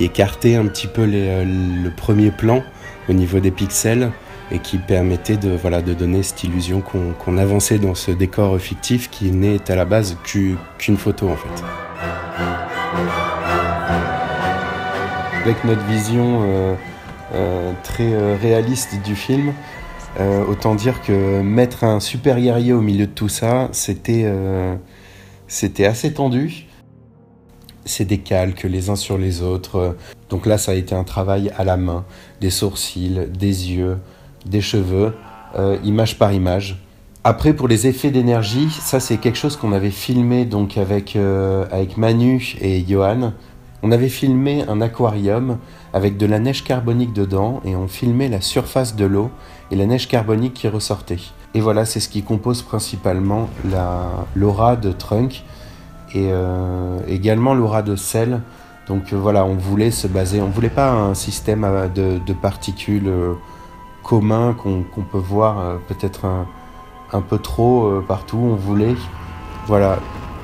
écartait un petit peu le premier plan au niveau des pixels et qui permettait de, voilà, de donner cette illusion qu'on avançait dans ce décor fictif qui n'est à la base qu'u- qu'une photo en fait. Avec notre vision euh, euh, très euh, réaliste du film, autant dire que mettre un super guerrier au milieu de tout ça, c'était c'était assez tendu. C'est des calques les uns sur les autres. Donc là, ça a été un travail à la main, des sourcils, des yeux, des cheveux, euh, image par image. Après, pour les effets d'énergie, ça c'est quelque chose qu'on avait filmé donc avec, euh, avec Manu et Johan. On avait filmé un aquarium avec de la neige carbonique dedans et on filmait la surface de l'eau et la neige carbonique qui ressortait. Et voilà, c'est ce qui compose principalement la- l'aura de Trunk et euh, également l'aura de sel. Donc voilà, on voulait se baser, on voulait pas un système de, particules commun qu'on peut voir euh, peut-être un, peu trop euh, partout. On voulait voilà,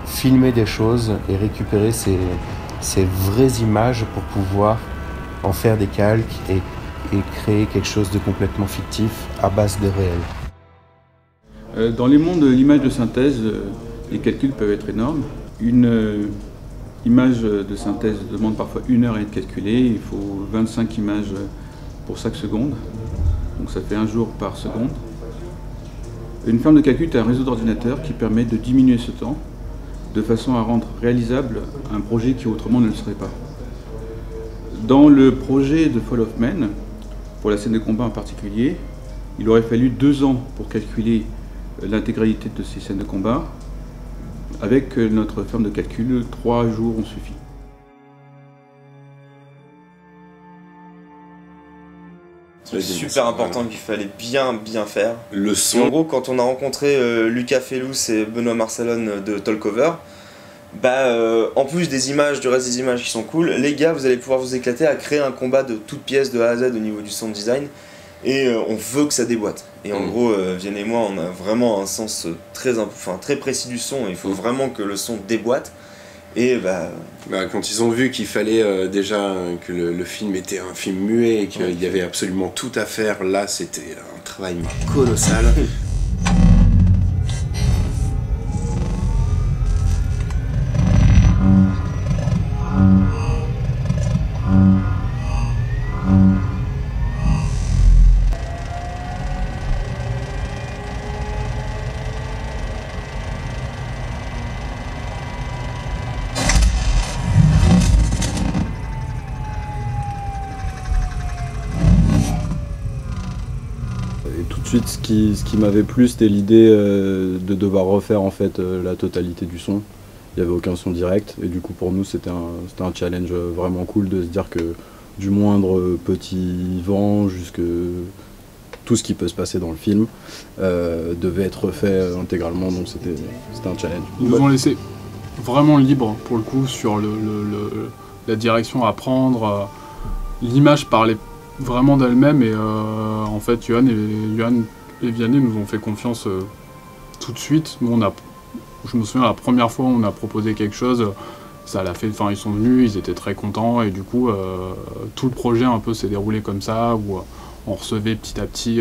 filmer des choses et récupérer ces, vraies images pour pouvoir en faire des calques et, créer quelque chose de complètement fictif à base de réel. Euh, Dans les mondes de l'image de synthèse, les calculs peuvent être énormes. Une image de synthèse demande parfois une heure à être calculée. Il faut 25 images pour chaque seconde. Donc ça fait un jour par seconde. Une ferme de calcul est un réseau d'ordinateurs qui permet de diminuer ce temps de façon à rendre réalisable un projet qui autrement ne le serait pas. Dans le projet de Fall of Man, pour la scène de combat en particulier, il aurait fallu deux ans pour calculer l'intégralité de ces scènes de combat. Avec notre ferme de calcul, trois jours ont suffi. C'est super important qu'il fallait bien bien faire. Le Et son. en gros, quand on a rencontré euh, Lucas Fellous et Benoît Marcelon de Tolkover, bah, euh, en plus des images, du reste des images qui sont cool, les gars, vous allez pouvoir vous éclater à créer un combat de toutes pièces de A à Z au niveau du sound design. Et euh, on veut que ça déboîte. Et en Mm. gros, Vienne et moi, on a vraiment un sens très, enfin, très précis du son. Il faut vraiment que le son déboîte. Et bah, Bah, quand ils ont vu qu'il fallait euh, déjà que le, le film était un film muet et qu'il y avait absolument tout à faire, là c'était un travail colossal. ce qui m'avait plu, c'était l'idée euh, de devoir refaire en fait euh, la totalité du son. Il n'y avait aucun son direct, et du coup pour nous c'était un, un challenge vraiment cool de se dire que du moindre petit vent jusque tout ce qui peut se passer dans le film euh, devait être euh, intégralement, donc c'était un challenge. Ils nous ont laissé vraiment libre pour le coup sur le, la direction à prendre. L'image parlait vraiment d'elle-même et en fait Johan et, Johan et Vianney nous ont fait confiance euh, tout de suite. On a, je me souviens la première fois on a proposé quelque chose, ça l'a fait. Enfin ils sont venus, ils étaient très contents et du coup euh, tout le projet un peu s'est déroulé comme ça où euh, on recevait petit à petit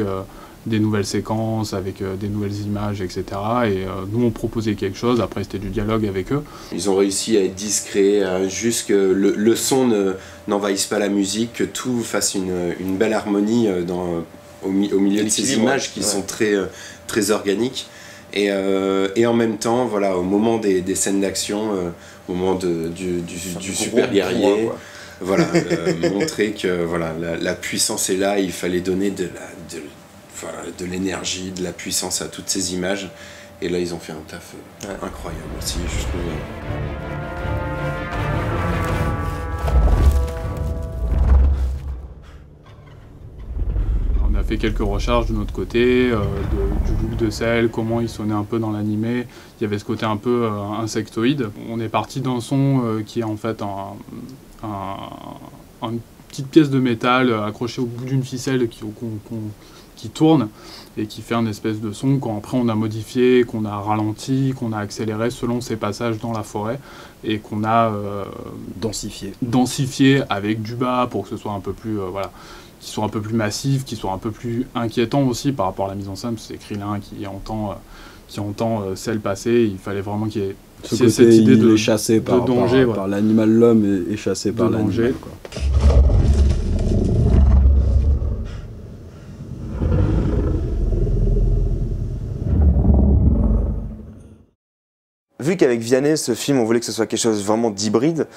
des nouvelles séquences avec des nouvelles images, etc. Et nous, on proposait quelque chose. Après, c'était du dialogue avec eux. Ils ont réussi à être discrets, juste que le, son ne- n'envahisse pas la musique, que tout fasse une, une belle harmonie dans, au, mi- au milieu de ces images qui ouais. sont très, euh, très organiques. Et, euh, et en même temps, voilà, au moment des, des scènes d'action, euh, au moment de- du, du, super guerrier, voilà, euh, montrer que voilà, la, la puissance est là, il fallait donner de la, de, voilà, de l'énergie, de la puissance à toutes ces images. Et là, ils ont fait un taf euh, incroyable aussi. Je trouve. Fait quelques recherches de notre côté, euh, de- du look de Cell, comment il sonnait un peu dans l'animé. Il y avait ce côté un peu euh, insectoïde. On est parti d'un son euh, qui est en fait un, un- une petite pièce de métal accrochée au bout d'une ficelle qui, tourne et qui fait un espèce de son qu'après on a modifié, qu'on a ralenti, qu'on a accéléré selon ces passages dans la forêt et qu'on a euh, densifié. densifié avec du bas pour que ce soit un peu plus euh, voilà qui soit un peu plus massif, qui soit un peu plus inquiétant aussi par rapport à la mise en scène. parce que C'est Krillin qui entend, euh, qui entend euh, celle passer. Il fallait vraiment qu'il y ait, Ce côté, cette idée de, est chassé de par, danger. par, l'animal, l'homme est, est chassé par l'animal. Qu'avec Vianney, ce film, on voulait que ce soit quelque chose vraiment d'hybride,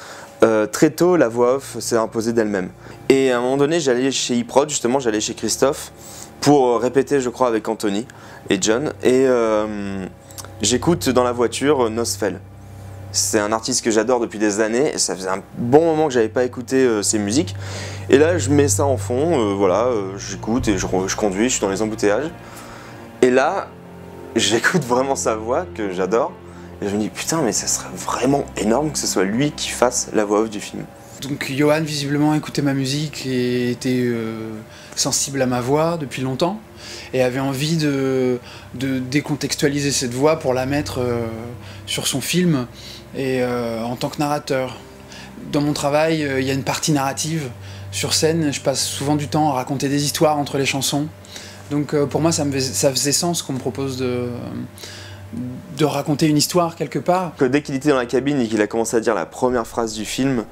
euh, très tôt, la voix off s'est imposée d'elle-même. Et à un moment donné, j'allais chez iProd, justement, j'allais chez Christophe, pour répéter, je crois, avec Anthony et John. Et euh, j'écoute dans la voiture euh, Nosfell. C'est un artiste que j'adore depuis des années, et ça faisait un bon moment que j'avais pas écouté euh, ses musiques. Et là, je mets ça en fond, euh, voilà, euh, j'écoute et je conduis, je suis dans les embouteillages. Et là, j'écoute vraiment sa voix, que j'adore. Et je me dis, putain, mais ça serait vraiment énorme que ce soit lui qui fasse la voix off du film. Donc Johan visiblement écoutait ma musique et était euh, sensible à ma voix depuis longtemps et avait envie de, décontextualiser cette voix pour la mettre euh, sur son film et euh, en tant que narrateur. Dans mon travail, il y a une partie narrative. Sur scène, je passe souvent du temps à raconter des histoires entre les chansons. Donc pour moi, me ça faisait sens qu'on me propose de, de raconter une histoire quelque part. Que dès qu'il était dans la cabine et qu'il a commencé à dire la première phrase du film,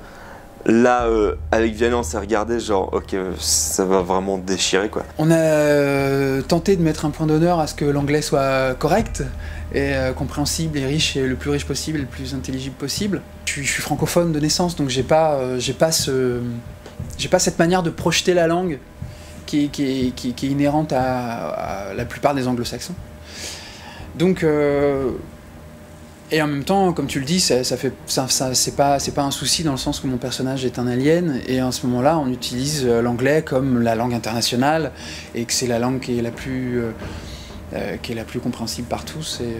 là, euh, avec Vianney, on s'est regardé, genre, ok, ça va vraiment déchirer quoi. On a euh, tenté de mettre un point d'honneur à ce que l'anglais soit correct et euh, compréhensible et riche et le plus riche possible et le plus intelligible possible. Je suis, je suis francophone de naissance, donc j'ai pas, j'ai pas ce, j'ai pas cette manière de projeter la langue qui est, qui est- qui est- qui est inhérente à, à la plupart des anglo-saxons. Donc euh, et en même temps, comme tu le dis, ça, ça fait, ça, c'est pas, c'est pas un souci dans le sens que mon personnage est un alien. Et en ce moment-là, on utilise euh, l'anglais comme la langue internationale et que c'est la langue qui est la plus, euh, qui est la plus compréhensible par tous. Et,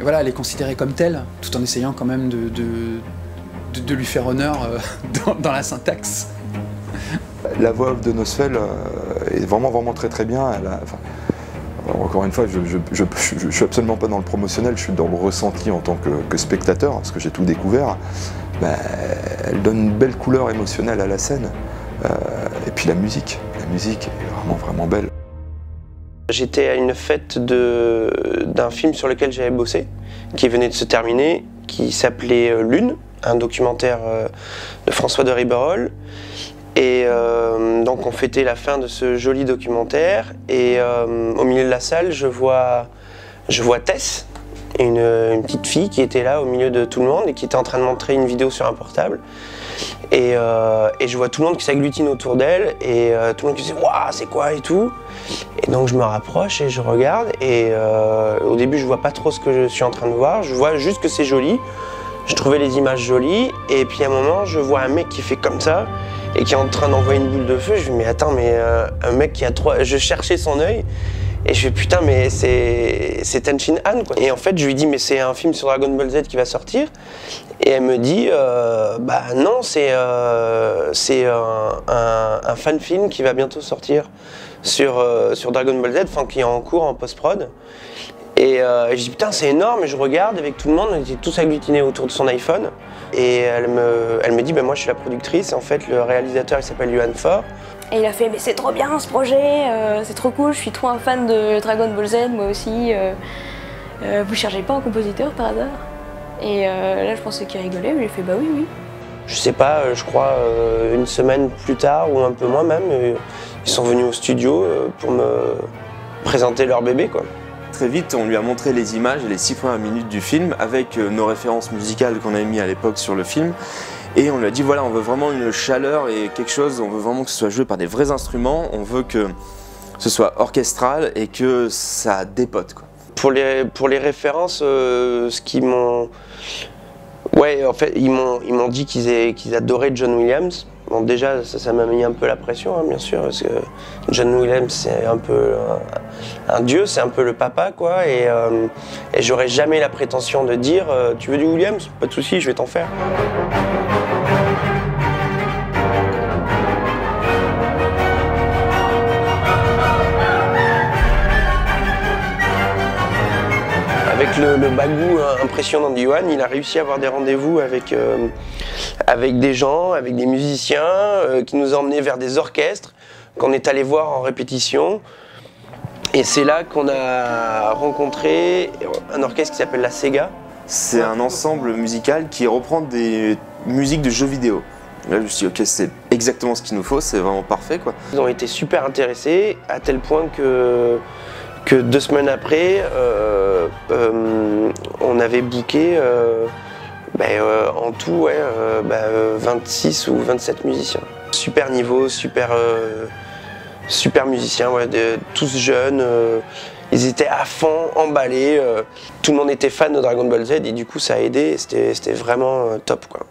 voilà, elle est considérée comme telle, tout en essayant quand même de, de, lui faire honneur dans, la syntaxe. La voix de Nosfell est vraiment, vraiment très très bien. Encore une fois, je je suis absolument pas dans le promotionnel, je suis dans le ressenti en tant que, spectateur, parce que j'ai tout découvert. Ben, elle donne une belle couleur émotionnelle à la scène. Euh, et puis la musique, la musique est vraiment, vraiment belle. J'étais à une fête d'un film sur lequel j'avais bossé, qui venait de se terminer, qui s'appelait euh, Lune, un documentaire euh, de François de Riberol. Et euh, donc on fêtait la fin de ce joli documentaire. Et euh, au milieu de la salle, je vois, je vois Tess, une, petite fille qui était là au milieu de tout le monde et qui était en train de montrer une vidéo sur un portable. Et, euh, et je vois tout le monde qui s'agglutine autour d'elle et tout le monde qui dit Waouh, c'est quoi et tout? Et donc je me rapproche et je regarde. Et au début, je vois pas trop ce que je suis en train de voir. Je vois juste que c'est joli. Je trouvais les images jolies. Et puis à un moment, je vois un mec qui fait comme ça et qui est en train d'envoyer une boule de feu. Je me dis Mais attends, mais euh, un mec qui a trois. Je cherchais son œil. Et je fais putain, mais c'est c'est Tenshin Han quoi. Et en fait, je lui dis, mais c'est un film sur Dragon Ball Z qui va sortir. Et elle me dit, euh, bah non, c'est euh, c'est un, un, fan film qui va bientôt sortir sur, sur Dragon Ball Z, enfin qui est en cours en post-prod. Et euh, je dis putain c'est énorme et je regarde avec tout le monde, on était tous agglutinés autour de son iPhone. Et elle me, elle me dit ben moi je suis la productrice et en fait le réalisateur il s'appelle Yuan Fort. Et il a fait mais c'est trop bien ce projet, euh, c'est trop cool, je suis trop un fan de Dragon Ball Z moi aussi. euh, euh, vous cherchez pas un compositeur par hasard? Et là je pensais qu'il rigolait, mais il a fait bah oui oui. Je sais pas, je crois une semaine plus tard ou un peu moins même, ils sont venus au studio pour me présenter leur bébé quoi. Très vite, on lui a montré les images et les six premières minutes du film avec euh, nos références musicales qu'on avait mis à l'époque sur le film. Et on lui a dit voilà, on veut vraiment une chaleur et quelque chose, on veut vraiment que ce soit joué par des vrais instruments, on veut que ce soit orchestral et que ça dépote. Quoi. pour, les, pour les références, euh, ce qui m'ont. Ouais, en fait, ils m'ont, dit qu'ils, qu'ils adoraient John Williams. Bon, déjà, ça, m'a mis un peu la pression, hein, bien sûr, parce que John Williams, c'est un peu un, un dieu, c'est un peu le papa, quoi. Et, euh, et j'aurais jamais la prétention de dire euh, Tu veux du Williams? Pas de souci, je vais t'en faire. Le, le bagou euh, impressionnant de Johan, il a réussi à avoir des rendez-vous avec, euh, avec des gens, avec des musiciens, euh, qui nous ont emmenés vers des orchestres, qu'on est allé voir en répétition. Et c'est là qu'on a rencontré un orchestre qui s'appelle la Sega. C'est un ensemble musical qui reprend des musiques de jeux vidéo. Là, je me suis dit, ok, c'est exactement ce qu'il nous faut, c'est vraiment parfait, quoi. Ils ont été super intéressés, à tel point que, que deux semaines après, euh, euh, on avait booké euh, ben, en tout ouais, euh, ben, 26 ou 27 musiciens. Super niveau, super, musiciens, tous jeunes. ils étaient à fond, emballés. tout le monde était fan de Dragon Ball Z et du coup ça a aidé. C'était vraiment top. Quoi.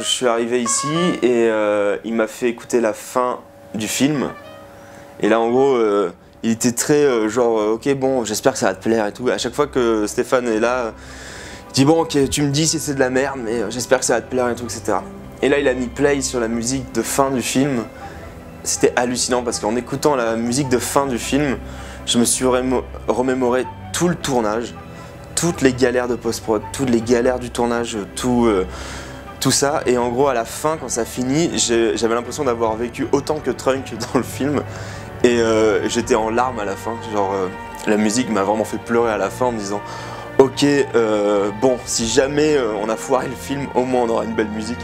Je suis arrivé ici et euh, il m'a fait écouter la fin du film. Et là, en gros, euh, il était très euh, genre, ok, bon, j'espère que ça va te plaire et tout. À chaque fois que Stéphane est là, il dit, bon, ok, tu me dis si c'est de la merde, mais j'espère que ça va te plaire et tout, etc. Et là, il a mis play sur la musique de fin du film. C'était hallucinant parce qu'en écoutant la musique de fin du film, je me suis remémo- remémoré tout le tournage, toutes les galères de post-prod, toutes les galères du tournage, tout. Tout ça. Et en gros, à la fin, quand ça finit, j'avais l'impression d'avoir vécu autant que Trunk dans le film. Et euh, j'étais en larmes à la fin. Genre, euh, la musique m'a vraiment fait pleurer à la fin en me disant Ok, euh, bon, si jamais on a foiré le film, au moins on aura une belle musique.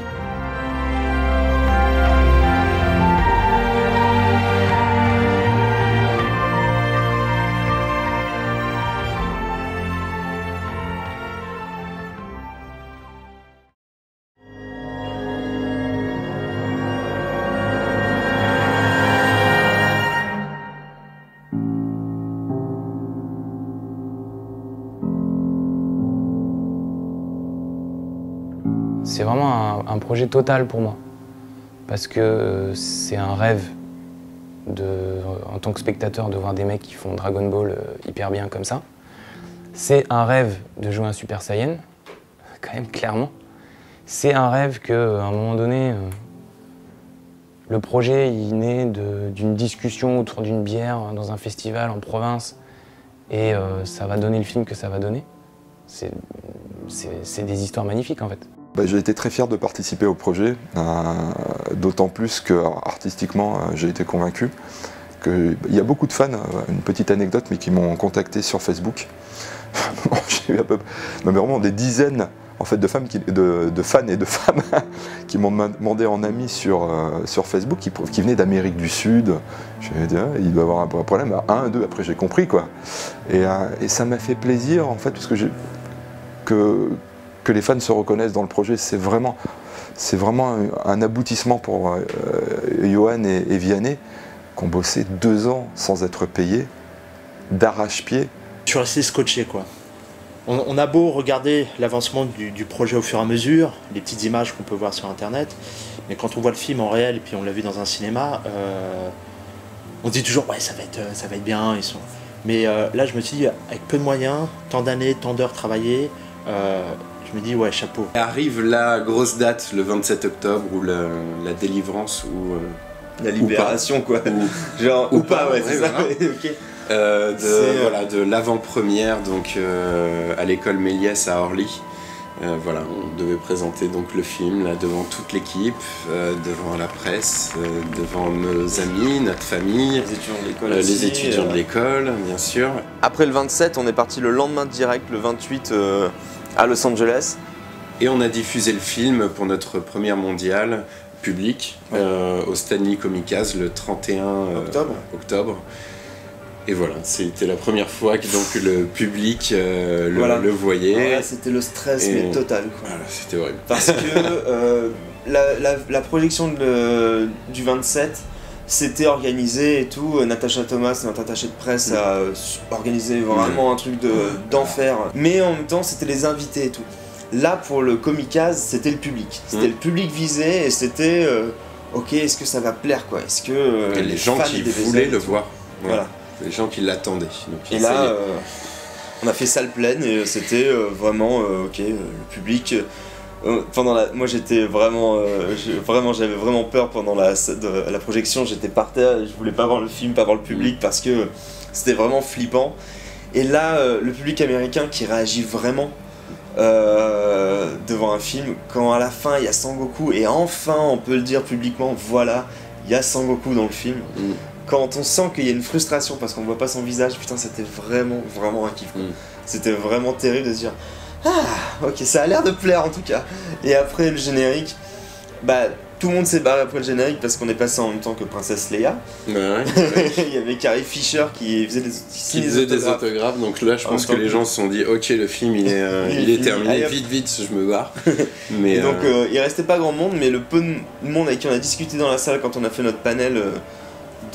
Projet total pour moi. Parce que c'est un rêve, en tant que spectateur, de voir des mecs qui font Dragon Ball euh, hyper bien comme ça. C'est un rêve de jouer un Super Saiyan, quand même clairement. C'est un rêve qu'à un moment donné, euh, le projet il naît d'une discussion autour d'une bière dans un festival en province et euh, ça va donner le film que ça va donner. C'est des histoires magnifiques en fait. Bah, j'ai été très fier de participer au projet, euh, d'autant plus que alors, artistiquement, euh, j'ai été convaincu. que- Il y a beaucoup de fans, euh, une petite anecdote, mais qui m'ont contacté sur Facebook. J'ai eu à peu non, mais vraiment des dizaines en fait, de, femmes de, fans et de femmes qui m'ont demandé en ami sur, euh, sur Facebook, qui, venaient d'Amérique du Sud. Je me dit, il doit avoir un problème. Un, deux, après j'ai compris quoi. Et, euh, et ça m'a fait plaisir en fait, parce que que, que les fans se reconnaissent dans le projet. C'est vraiment, c'est vraiment un, aboutissement pour euh, Johan et, Vianney, qui ont bossé deux ans sans être payés, d'arrache-pied. Je suis resté scotché quoi. On, a beau regarder l'avancement du, projet au fur et à mesure, les petites images qu'on peut voir sur internet, mais quand on voit le film en réel et puis on l'a vu dans un cinéma, euh, on dit toujours ouais ça va être, euh, ça va être bien. Ils sont... Mais euh, là, je me suis dit, avec peu de moyens, tant d'années, tant d'heures travaillées, euh, je me dis, ouais, chapeau. Arrive la grosse date, le 27 octobre, où le- la délivrance ou euh, La ou libération, quoi. Ou- Genre, ou pas, ouais, c'est ça. voilà. Euh, de, euh, voilà, de l'avant-première donc à l'école Méliès à Orly. Euh, voilà, on devait présenter donc le film là devant toute l'équipe, euh, devant la presse, euh, devant nos amis, notre famille, Les étudiants de l'école les étudiants de l'école, bien sûr. Après le 27, on est parti le lendemain direct, le 28 euh, à Los Angeles. Et on a diffusé le film pour notre première mondiale public euh, au Stanley Comicas le 31 euh, Octobre. octobre. Et voilà, c'était la première fois que donc le public euh, le, Voilà. le voyait. C'était le stress, mais total, quoi. Voilà, c'était horrible. Parce que euh, la, la- la projection de du 27, c'était organisé et tout. Natacha Thomas, notre attachée de presse, a euh, organisé vraiment un truc de- d'enfer. Mais en même temps, c'était les invités et tout. Là, pour le Comicase, c'était le public. C'était Mm. le public visé et c'était. euh, ok, est-ce que ça va plaire quoi? Est-ce que. euh, Et les gens qui voulaient le voir. Voilà. Les gens qui l'attendaient. Et là, euh, on a fait salle pleine et c'était euh, vraiment euh, ok. euh, le public. Euh, pendant la, moi j'étais vraiment, euh, vraiment j'avais vraiment peur pendant la, de- la projection. J'étais par terre, et je voulais pas voir le film, pas voir le public parce que c'était vraiment flippant. Et là, euh, le public américain qui réagit vraiment euh, devant un film, quand à la fin il y a Sangoku et enfin on peut le dire publiquement, voilà, il y a Sangoku dans le film. Quand on sent qu'il y a une frustration parce qu'on voit pas son visage, putain, c'était vraiment, vraiment un kiff. quoi. C'était vraiment terrible de se dire, ah, ok, ça a l'air de plaire en tout cas. Et après le générique, bah tout le monde s'est barré après le générique parce qu'on est passé en même temps que Princesse Leia. Ouais, ouais. il y avait Carrie Fisher qui faisait des, qui faisait des autographes. Donc là, je En pense que les gens se sont dit, ok, le film il est, euh, Il est terminé, vite, vite, je me barre. Mais donc euh, euh, il restait pas grand monde, mais le peu de monde avec qui on a discuté dans la salle quand on a fait notre panel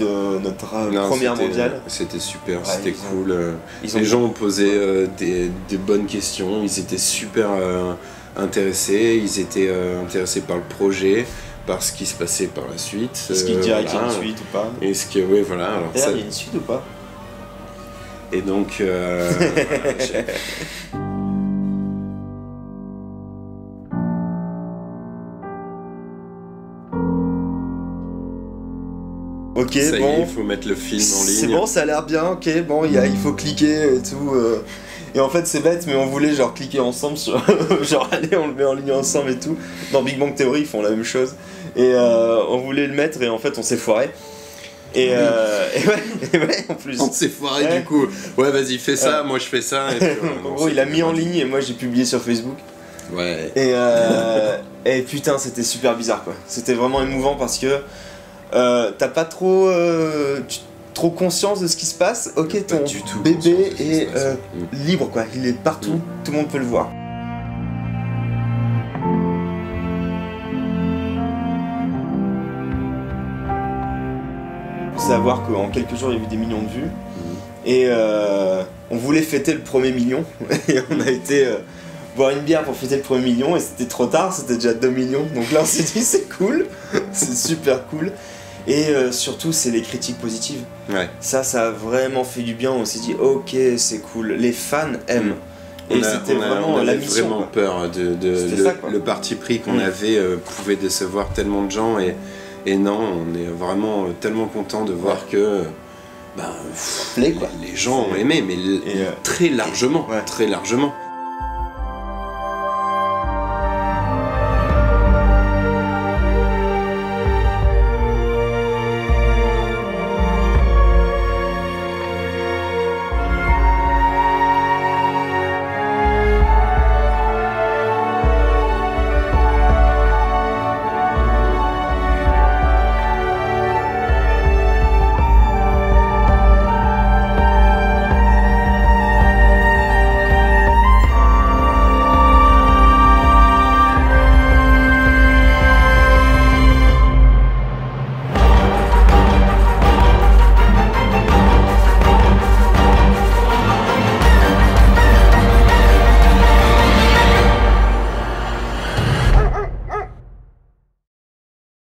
de notre euh, non, première mondiale. C'était super, Ouais, c'était ont- cool. euh, ont- les gens ont posé euh, des, des bonnes questions, ils étaient super euh, intéressés, ils étaient euh, intéressés par le projet, par ce qui se passait par la suite. Est-ce qu'il euh, dirait qu'il y a une suite ou pas Est-ce que, oui, voilà. Alors, ça- il y a une suite ou pas? Et donc, Ok, ça bon. il faut mettre le film en ligne. C'est bon, ça a l'air bien, ok, bon, il, y a- il faut cliquer et tout. euh. Et en fait, c'est bête, mais on voulait genre cliquer ensemble sur. genre, allez, on le met en ligne ensemble et tout. Dans Big Bang Theory, ils font la même chose. Et euh, on voulait le mettre et en fait, on s'est foiré. Et, euh, et ouais, et ouais, en plus. On s'est foiré Ouais. du coup. Ouais, vas-y, fais ça, moi je fais ça. et puis, ouais, en non, gros, il a mis en ligne et moi j'ai publié sur Facebook. Ouais. Et, euh, et putain, c'était super bizarre quoi. C'était vraiment émouvant parce que euh, t'as pas trop, euh, tu- trop conscience de ce qui se passe. Ok, ton bébé est euh, libre quoi. Il est partout, tout le monde peut le voir. Faut savoir qu'en quelques jours il y a eu des millions de vues. Et euh, on voulait fêter le premier million. et on a été boire une bière pour fêter le premier million. Et c'était trop tard, c'était déjà 2 millions. Donc là on s'est dit c'est cool, c'est super cool. Et euh, surtout c'est les critiques positives. Ouais. Ça, ça a vraiment fait du bien. On s'est dit ok, c'est cool. Les fans aiment. Et c'était vraiment on avait la mission. vraiment quoi. peur de, le, ça, quoi. le parti pris qu'on Mm. avait euh, pouvait décevoir tellement de gens et, et non, on est vraiment euh, tellement content de voir que ben, pff, les gens ont aimé, mais Et, très largement, très largement.